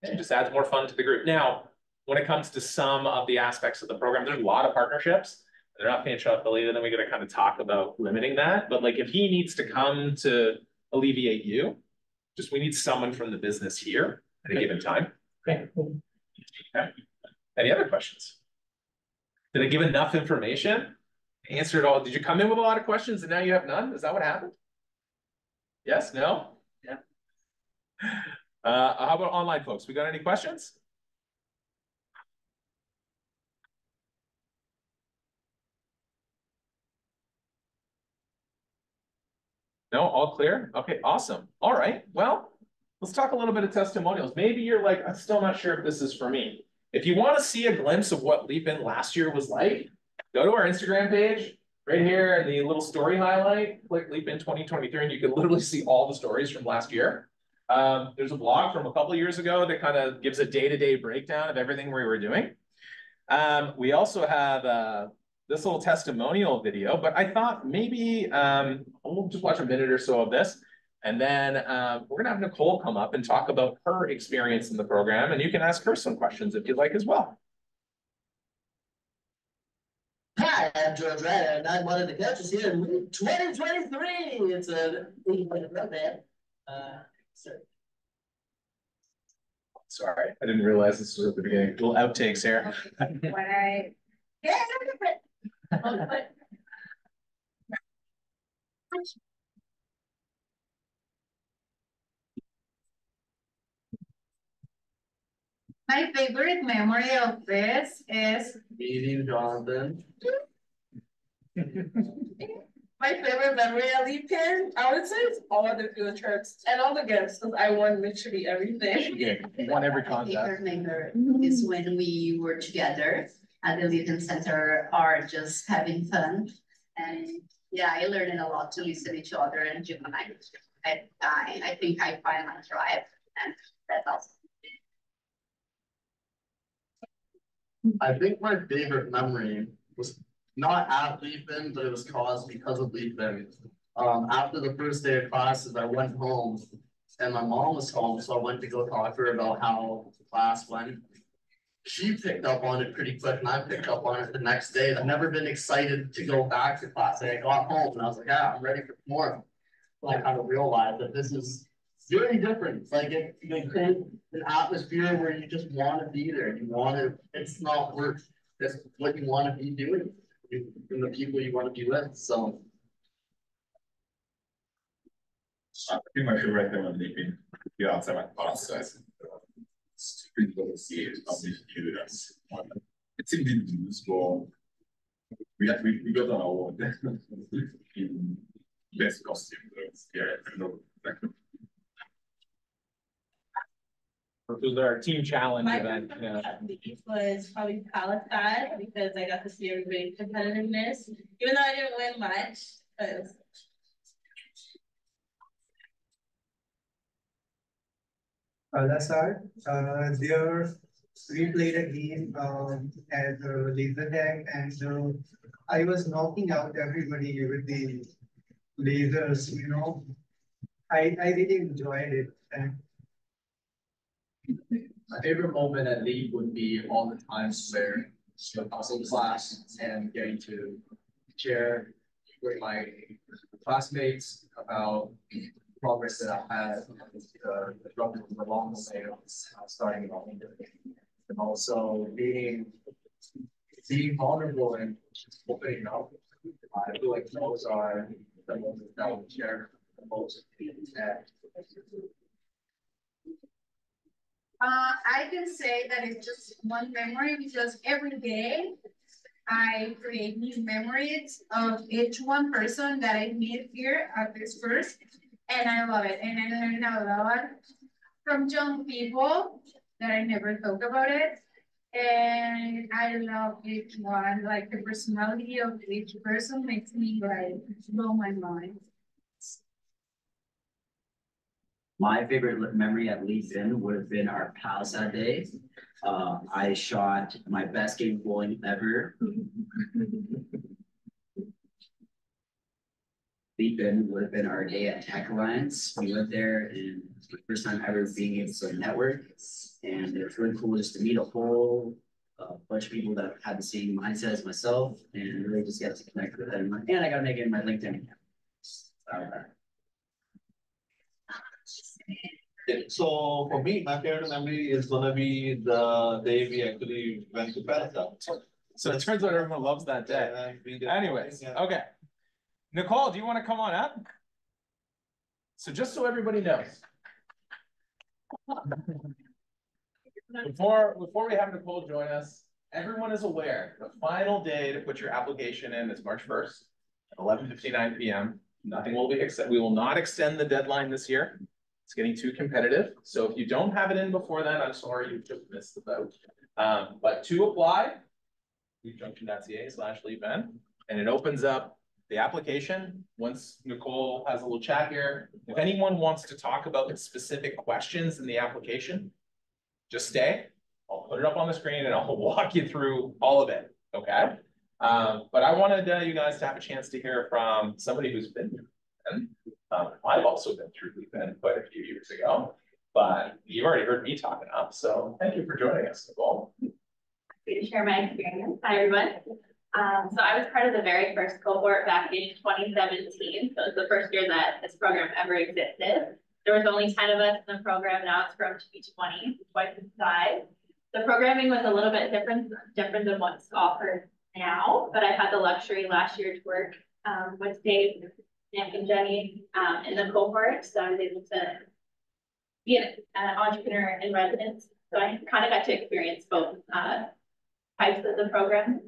It just adds more fun to the group. Now, when it comes to some of the aspects of the program, there's a lot of partnerships. They're not Fanshawe affiliated, then we gotta kind of talk about limiting that, but like if he needs to come to alleviate you. Just we need someone from the business here at a given time. Okay, cool. Any other questions? Did I give enough information? Answered all, did you come in with a lot of questions and now you have none? Is that what happened? Yes, no? Yeah. Uh, how about online folks? We got any questions? No, all clear? Okay, awesome. All right, well, let's talk a little bit of testimonials. Maybe you're like, I'm still not sure if this is for me. If you want to see a glimpse of what Leap In last year was like, go to our Instagram page, right here in the little story highlight, click Leap In twenty twenty-three, and you can literally see all the stories from last year. Um, there's a blog from a couple years ago that kind of gives a day-to-day breakdown of everything we were doing. Um, we also have, uh, this little testimonial video, but I thought maybe, um, we'll just watch a minute or so of this. And then, um, we're gonna have Nicole come up and talk about her experience in the program, and you can ask her some questions if you'd like as well. Hi, I'm George Ryder, and I'm one of the coaches here in twenty twenty-three. It's a league program. Uh, sorry. Sorry, I didn't realize this was at the beginning. Little outtakes here. When I. Yeah, My favorite memory of this is, Meeting Jonathan. My favorite memory of Leap In, I would say it's all the field trips and all the gifts, because I won literally everything. Yeah, you won every My contest. favorite memory is when we were together at the Living Center are just having fun. And yeah, I learned a lot to listen to each other and Gemini. I, I, I think I find my tribe and that's awesome. I think my favorite memory was not at Leapin, but it was caused because of Leapin. Um, after the first day of classes, I went home and my mom was home, so I went to go talk to her about how the class went. She picked up on it pretty quick and I picked up on it the next day. I've never been excited to go back to class. I got home and I was like, ah, I'm ready for tomorrow. So I kind of realized that this is very different. It's like it, you create an atmosphere where you just want to be there. You want to, it's not work. That's what you want to be doing. And the people you want to be with. So I think my favorite thing on leaping, get outside my pretty cool to see it, how many students. It seemed useful. We had, we, we got on our own. in Best costume, yeah, I know, like, It was our team challenge My event, favorite yeah. at was probably Palestine, because I got to see everybody's competitiveness, even though I didn't win much, because Uh, that's all. Uh, there, we played a game, um, as a laser tag and, uh, I was knocking out everybody with the lasers, you know. I, I really enjoyed it and my favorite moment at League would be all the times where the puzzle class and getting to share with my classmates about progress that I had, uh, along the way of starting off. And also being, being vulnerable and opening up. I feel like those are the moments that I would share the most. Uh, I can say that it's just one memory because every day I create new memories of each one person that I meet here at this first. And I love it. And I learn a lot from young people that I never thought about it. And I love each one, like the personality of each person makes me like blow my mind. My favorite memory at In would have been our pals that day. Uh, I shot my best game bowling ever. In would have been our day at Tech Alliance. We went there and it was my first time ever being able to network. And it was really cool just to meet a whole uh, bunch of people that had the same mindset as myself and really just get to connect with them. And I gotta make it in my LinkedIn. account. So, So for me, my favorite memory is gonna be the day we actually went to Pelham. So it turns out everyone loves that day. And we did- Anyways, okay. Nicole, do you want to come on up? So just so everybody knows. Before, before we have Nicole join us, everyone is aware, the final day to put your application in is March first, eleven fifty-nine PM. Nothing will be, except we will not extend the deadline this year. It's getting too competitive, so if you don't have it in before then, I'm sorry, you just missed the boat. Um, but to apply, leapjunction.ca slash leapin, and it opens up the application. Once Nicole has a little chat here, if anyone wants to talk about the specific questions in the application, just stay. I'll put it up on the screen and I'll walk you through all of it, okay? Um, but I wanted uh, you guys to have a chance to hear from somebody who's been Leap-In. Um, I've also been through Leap-In quite a few years ago, but you've already heard me talk enough, so thank you for joining us, Nicole. Happy to share my experience. Hi, everyone. Um, so I was part of the very first cohort back in twenty seventeen. So it's the first year that this program ever existed. There was only ten of us in the program. Now it's grown to be twenty, twice the size. The programming was a little bit different, different than what's offered now, but I had the luxury last year to work um, with Dave, Nick and Jenny um, in the cohort. So I was able to be an uh, entrepreneur in residence. So I kind of got to experience both uh, types of the program.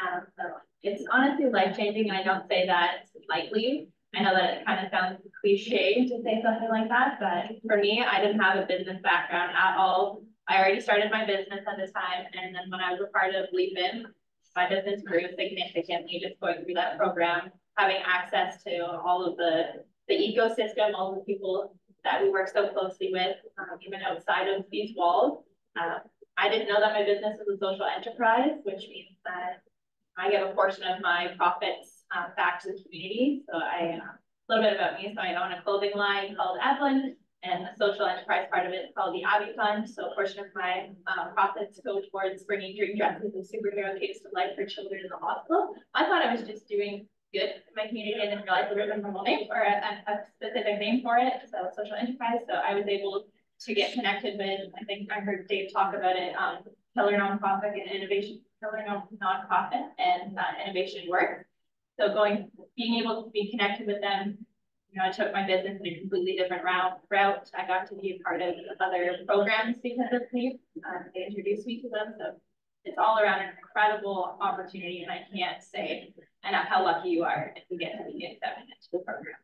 Um, so it's honestly life changing. I don't say that lightly. I know that it kind of sounds cliche to say something like that, but for me, I didn't have a business background at all. I already started my business at the time, and then when I was a part of Leap-In, my business grew significantly just going through that program, having access to all of the the ecosystem, all the people that we work so closely with, um, even outside of these walls. Um, I didn't know that my business was a social enterprise, which means that I give a portion of my profits uh, back to the community. So I, uh, a little bit about me. So I own a clothing line called Evelyn and the social enterprise part of it is called the Abbey Fund. So a portion of my uh, profits go towards bringing dream dresses and superhero capes to life for children in the hospital. I thought I was just doing good in my community. Didn't realize there was a normal name or a, a specific name for it. So social enterprise. So I was able to get connected with, I think I heard Dave talk about it, um, Pillar Nonprofit and Innovation, Pillar Nonprofit and uh, Innovation Work. So going, being able to be connected with them, you know, I took my business in a completely different route. Route. I got to be a part of other programs because of Leap. Uh, they introduced me to them. So it's all around an incredible opportunity, and I can't say enough how lucky you are if you get to be accepted into the program.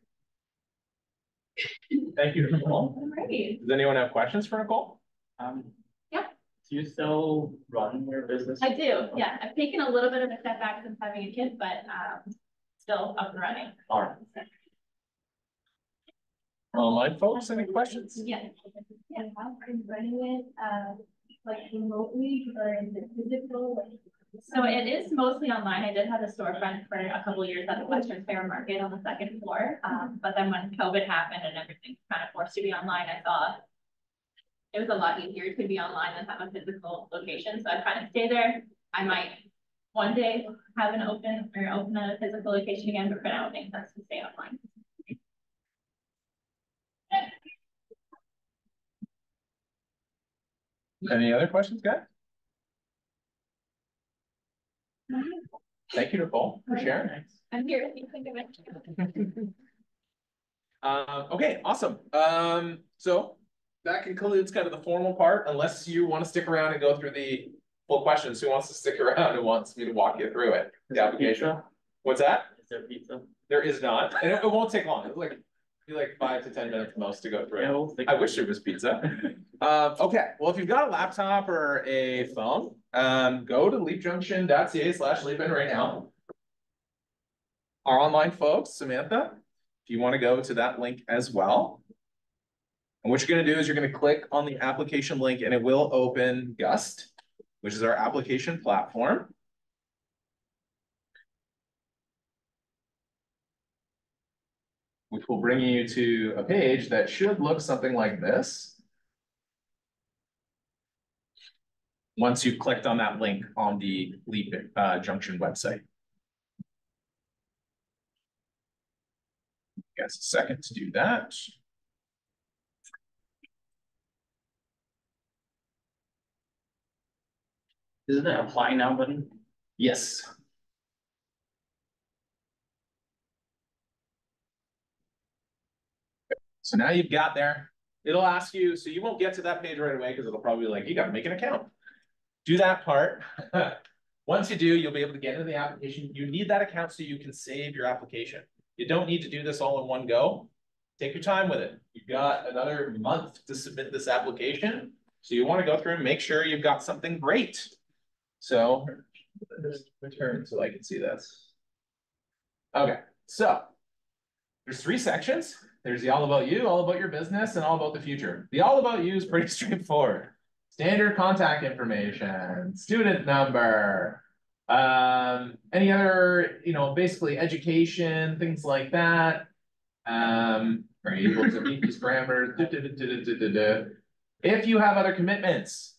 Thank you, Nicole. Alrighty. Does anyone have questions for Nicole? Um. Yeah. Do you still run your business? I do, yeah. I've taken a little bit of a step back since having a kid, but um, still up and running. All right. Online folks, any questions? Yeah. Yeah, how are you running it, uh, like remotely or is it physical? So it is mostly online. I did have a storefront for a couple years at the Western Fair Market on the second floor. Um, but then when COVID happened and everything kind of forced to be online, I thought it was a lot easier to be online than have a physical location. So I kind of stay there. I might one day have an open or open a physical location again, but for now, I think that's to stay online. Any other questions, guys? Thank you, Nicole, for sharing. I'm here if you think of it. Uh, okay, awesome. Um, so that concludes kind of the formal part, unless you want to stick around and go through the full questions. Who wants to stick around and wants me to walk you through it? The application. What's that? Is there pizza? There is not, and it, it won't take long. It's like, be like five to ten minutes most to go through Yeah, it. we'll I wish there was pizza. Um, okay, well, if you've got a laptop or a phone, um, go to leapjunction.ca slash leapin right now. Our online folks, Samantha, if you want to go to that link as well. And what you're gonna do is you're gonna click on the application link and it will open Gust, which is our application platform. which will bring you to a page that should look something like this. Once you've clicked on that link on the Leap uh, Junction website. Guess a second to do that. Isn't it apply now button? Yes. So now you've got there, it'll ask you, so you won't get to that page right away because it'll probably be like, you gotta make an account. Do that part. Once you do, you'll be able to get into the application. You need that account so you can save your application. You don't need to do this all in one go. Take your time with it. You've got another month to submit this application. So you want to go through and make sure you've got something great. So return so I can see this. Okay, so there's three sections. There's the all about you, all about your business, and all about the future. The all about you is pretty straightforward. Standard contact information, student number, um, any other, you know, basically education, things like that. Um, are you able to meet these parameters? If you have other commitments,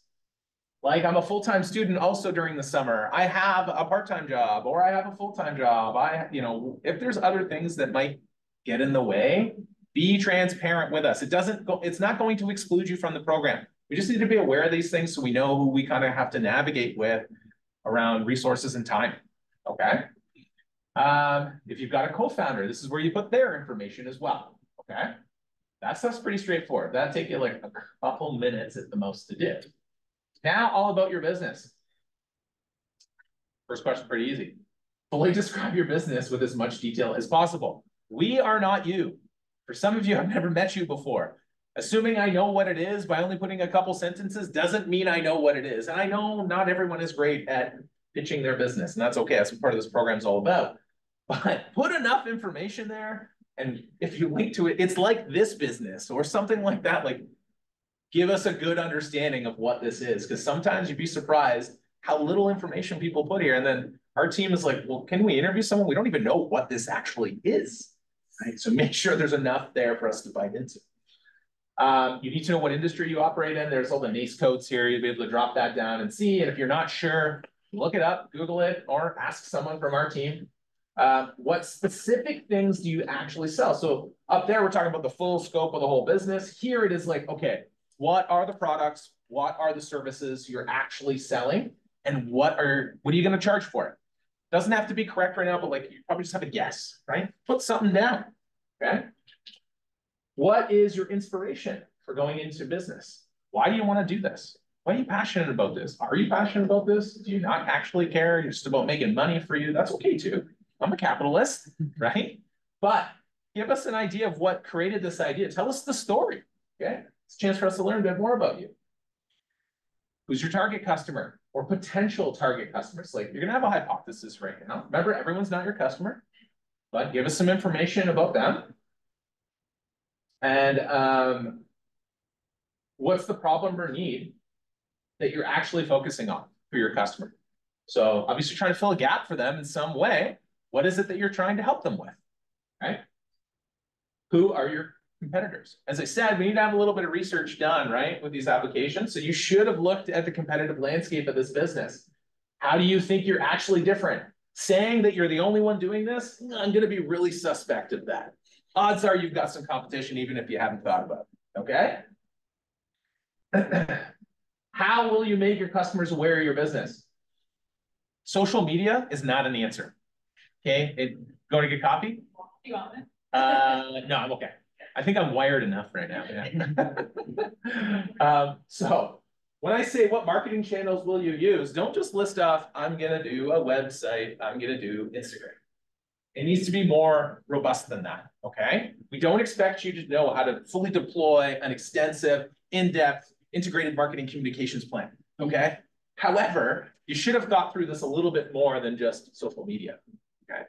like I'm a full-time student also during the summer, I have a part-time job or I have a full-time job. I, you know, if there's other things that might get in the way, be transparent with us. It doesn't go, it's not going to exclude you from the program. We just need to be aware of these things so we know who we kind of have to navigate with around resources and time. Okay. Um, if you've got a co-founder, this is where you put their information as well. Okay. That stuff's pretty straightforward. That'll take you like a couple minutes at the most to do. Now, all about your business. First question, pretty easy. Fully describe your business with as much detail as possible. We are not you. For some of you, I've never met you before. Assuming I know what it is by only putting a couple sentences doesn't mean I know what it is. And I know not everyone is great at pitching their business, and that's okay. That's what part of this program is all about. But put enough information there, and if you link to it, it's like this business or something like that. Like, give us a good understanding of what this is, because sometimes you'd be surprised how little information people put here. And then our team is like, well, can we interview someone? We don't even know what this actually is. Right. So make sure there's enough there for us to bite into. Um, you need to know what industry you operate in. There's all the NAICS codes here. You'll be able to drop that down and see. And if you're not sure, look it up, Google it, or ask someone from our team. Uh, what specific things do you actually sell? So up there, we're talking about the full scope of the whole business. Here it is like, okay, what are the products? What are the services you're actually selling? And what are what are you going to charge for it? Doesn't have to be correct right now, but like you probably just have a guess, right? Put something down. Okay. What is your inspiration for going into business? Why do you want to do this? Why are you passionate about this? Are you passionate about this? Do you not actually care? You're just about making money for you. That's okay too. I'm a capitalist, right? But give us an idea of what created this idea. Tell us the story. Okay. It's a chance for us to learn a bit more about you. Who's your target customer or potential target customers? Like you're gonna have a hypothesis right now. Remember, everyone's not your customer, but give us some information about them. And um, what's the problem or need that you're actually focusing on for your customer? So obviously trying to fill a gap for them in some way. What is it that you're trying to help them with? Right? Who are your competitors? As I said, we need to have a little bit of research done, right, with these applications. So you should have looked at the competitive landscape of this business. How do you think you're actually different? Saying that you're the only one doing this, I'm going to be really suspect of that. Odds are you've got some competition, even if you haven't thought about it. Okay. How will you make your customers aware of your business? Social media is not an answer. Okay, it, going to get coffee? You want it? Uh, no, I'm okay. I think I'm wired enough right now. Yeah. um, so when I say what marketing channels will you use, don't just list off, I'm going to do a website, I'm going to do Instagram. It needs to be more robust than that, okay? We don't expect you to know how to fully deploy an extensive, in-depth, integrated marketing communications plan, okay? However, you should have thought through this a little bit more than just social media, okay?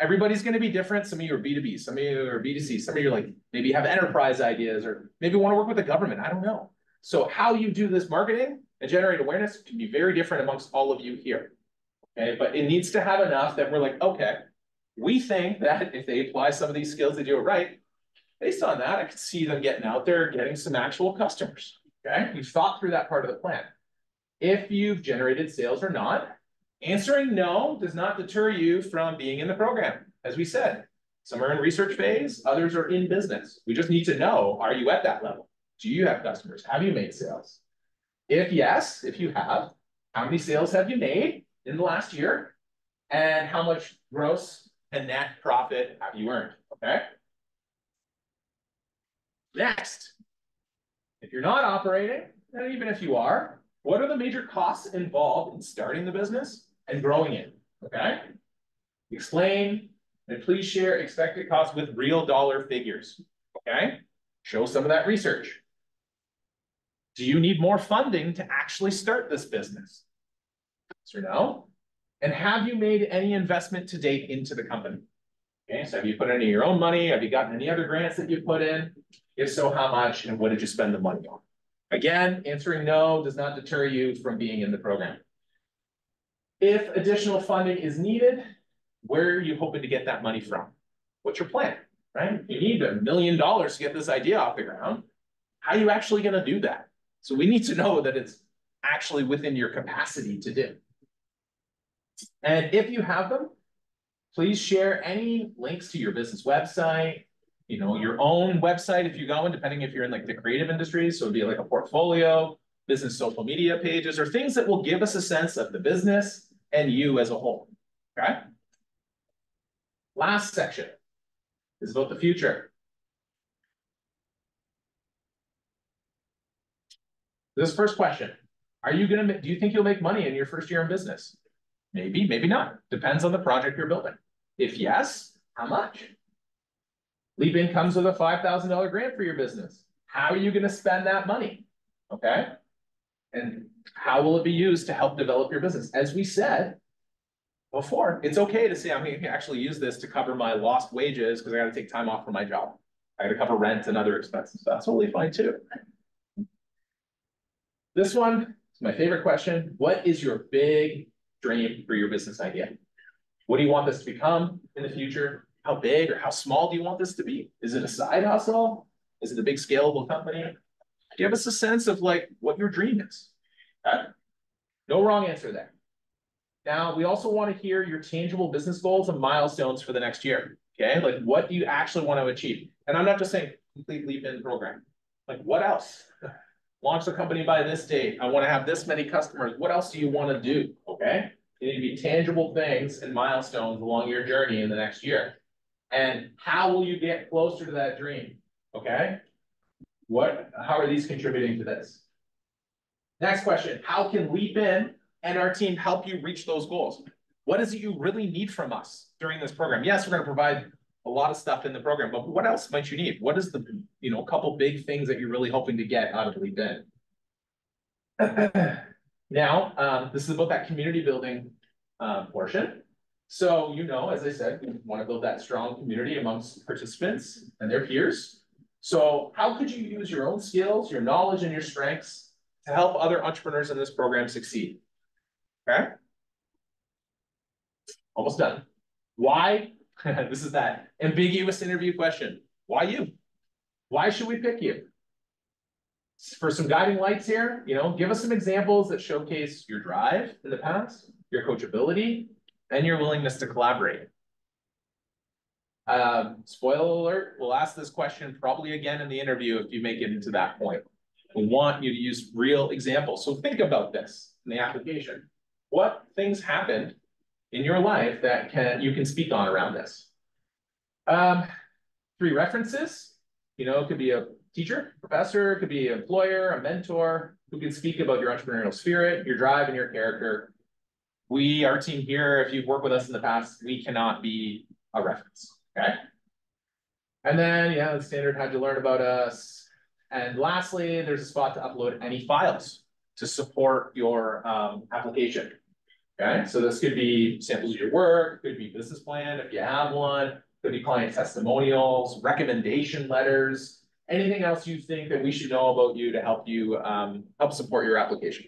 Everybody's gonna be different. Some of you are B2B, some of you are B2C, some of you are like, maybe have enterprise ideas or maybe wanna work with the government, I don't know. So how you do this marketing and generate awareness can be very different amongst all of you here, okay? But it needs to have enough that we're like, okay, we think that if they apply some of these skills, they do it right, Based on that, I could see them getting out there, getting some actual customers, okay? You've thought through that part of the plan. If you've generated sales or not, answering no does not deter you from being in the program. As we said, some are in research phase, others are in business. We just need to know, are you at that level? Do you have customers? Have you made sales? If yes, if you have, how many sales have you made in the last year? And how much gross and net profit have you earned, okay? Next, if you're not operating, and even if you are, what are the major costs involved in starting the business and growing it, okay? Explain and please share expected costs with real dollar figures, okay? Show some of that research. Do you need more funding to actually start this business? Yes or no? And have you made any investment to date into the company? Okay, so have you put any of your own money? Have you gotten any other grants that you put in? If so, how much and what did you spend the money on? Again, answering no does not deter you from being in the program. If additional funding is needed, where are you hoping to get that money from? What's your plan, right? You need a million dollars to get this idea off the ground. How are you actually going to do that? So we need to know that it's actually within your capacity to do. And if you have them, please share any links to your business website, you know, your own website if you go in, depending if you're in like the creative industries. So it'd be like a portfolio, business social media pages, or things that will give us a sense of the business and you as a whole. Okay. Last section is about the future. This first question, are you gonna, do you think you'll make money in your first year in business? Maybe, maybe not. Depends on the project you're building. If yes, how much? Leap In comes with a $5,000 grant for your business. How are you going to spend that money? Okay. And how will it be used to help develop your business? As we said before, it's okay to say, I'm going to actually use this to cover my lost wages because I got to take time off from my job. I got to cover rent and other expenses. That's totally fine too. This one is my favorite question. What is your big dream for your business idea? What do you want this to become in the future? How big or how small do you want this to be? Is it a side hustle? Is it a big scalable company? Give us a sense of like what your dream is. Okay? No wrong answer there. Now, we also want to hear your tangible business goals and milestones for the next year. Okay, like what do you actually want to achieve? And I'm not just saying complete leap in program. Like what else? Launch the company by this date. I want to have this many customers. What else do you want to do? Okay. You need to be tangible things and milestones along your journey in the next year. And how will you get closer to that dream? Okay. What, how are these contributing to this? Next question, how can Leap In and our team help you reach those goals? What is it you really need from us during this program? Yes, we're going to provide a lot of stuff in the program, but what else might you need? What is the, you know, a couple big things that you're really hoping to get out of Leap In? now, um, this is about that community building uh, portion. So, you know, as I said, we want to build that strong community amongst participants and their peers. So how could you use your own skills, your knowledge, and your strengths to help other entrepreneurs in this program succeed? Okay. Almost done. Why? this is that ambiguous interview question. Why you? Why should we pick you? For some guiding lights here, you know, give us some examples that showcase your drive in the past, your coachability, and your willingness to collaborate. Um, spoiler alert, we'll ask this question probably again in the interview if you make it into that point. We want you to use real examples. So think about this in the application. What things happened in your life that can you can speak on around this? Um, three references. You know, it could be a teacher, professor, it could be an employer, a mentor who can speak about your entrepreneurial spirit, your drive, and your character. We, our team here, if you've worked with us in the past, we cannot be a reference. Okay. And then, yeah, the standard how'd you learn about us? And lastly, there's a spot to upload any files to support your um, application. Okay, so this could be samples of your work, could be business plan if you have one, could be client testimonials, recommendation letters, anything else you think that we should know about you to help you um, help support your application.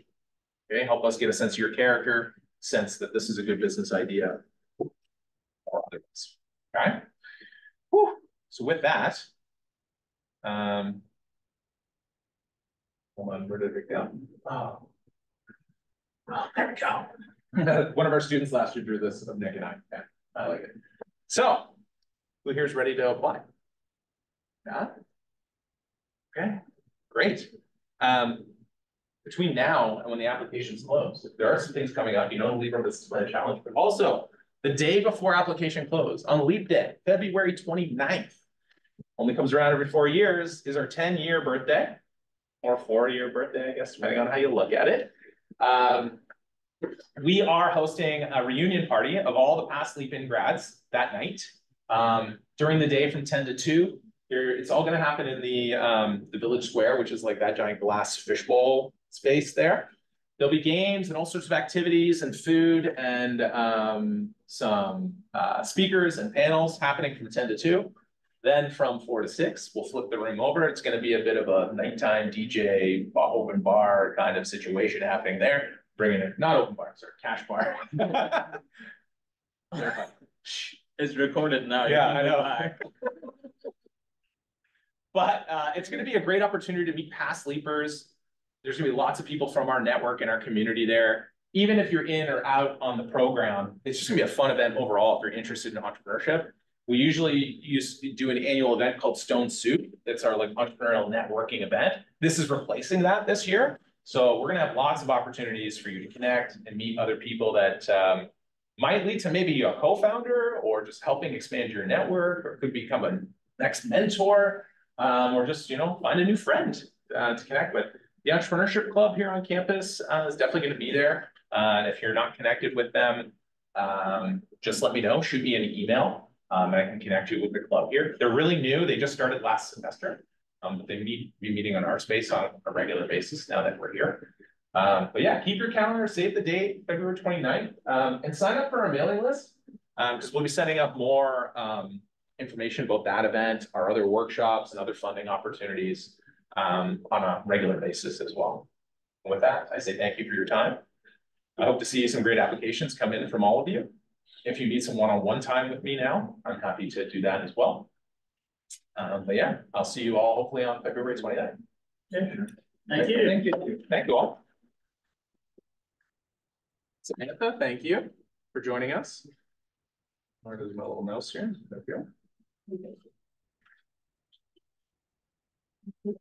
Okay, help us get a sense of your character, sense that this is a good business idea or otherwise. Okay. Whew. So with that, Um. Hold on, where did it go? Oh. Oh, there we go. One of our students last year drew this of Nick and I. Yeah, I like it. So, who here's ready to apply? Yeah? Okay, great. Um, between now and when the applications close, there are some things coming up, you know, Libra, this is my challenge, but also the day before application close, on leap day, February 29th, only comes around every four years, is our ten-year birthday. Or four-year birthday, I guess, depending on how you look at it. Um, we are hosting a reunion party of all the past Leap In grads that night. Um, during the day from ten to two, here, it's all gonna happen in the, um, the village square, which is like that giant glass fishbowl space there. There'll be games and all sorts of activities and food and, um, some, uh, speakers and panels happening from ten to two. Then from four to six, we'll flip the room over. It's gonna be a bit of a nighttime DJ, open bar kind of situation happening there. Bringing it, not open bar, sorry, cash bar. It's recorded now. Yeah, I know. But uh, it's gonna be a great opportunity to meet past leapers. There's gonna be lots of people from our network and our community there. Even if you're in or out on the program, it's just gonna be a fun event overall if you're interested in entrepreneurship. We usually use, do an annual event called Stone Soup. It's our like entrepreneurial networking event. This is replacing that this year. So we're gonna have lots of opportunities for you to connect and meet other people that um, might lead to maybe a co-founder or just helping expand your network or could become a next mentor. Um, or just, you know, find a new friend uh, to connect with. The entrepreneurship club here on campus uh, is definitely going to be there. Uh, and if you're not connected with them, um, just let me know, shoot me an email, um, and I can connect you with the club here. They're really new. They just started last semester. Um, but they meet, be meeting on our space on a regular basis now that we're here. Um, but yeah, keep your calendar, save the date, February 29th, um, and sign up for our mailing list. Um, because we'll be setting up more, um, information about that event, our other workshops and other funding opportunities um, on a regular basis as well. And With that, I say thank you for your time. I hope to see some great applications come in from all of you. If you need some one-on-one time with me now, I'm happy to do that as well. Um, but yeah, I'll see you all hopefully on February 29th. Yeah, sure. Thank you. Thank you. Thank you all. Samantha, thank you for joining us. Where is my little mouse here? There we go.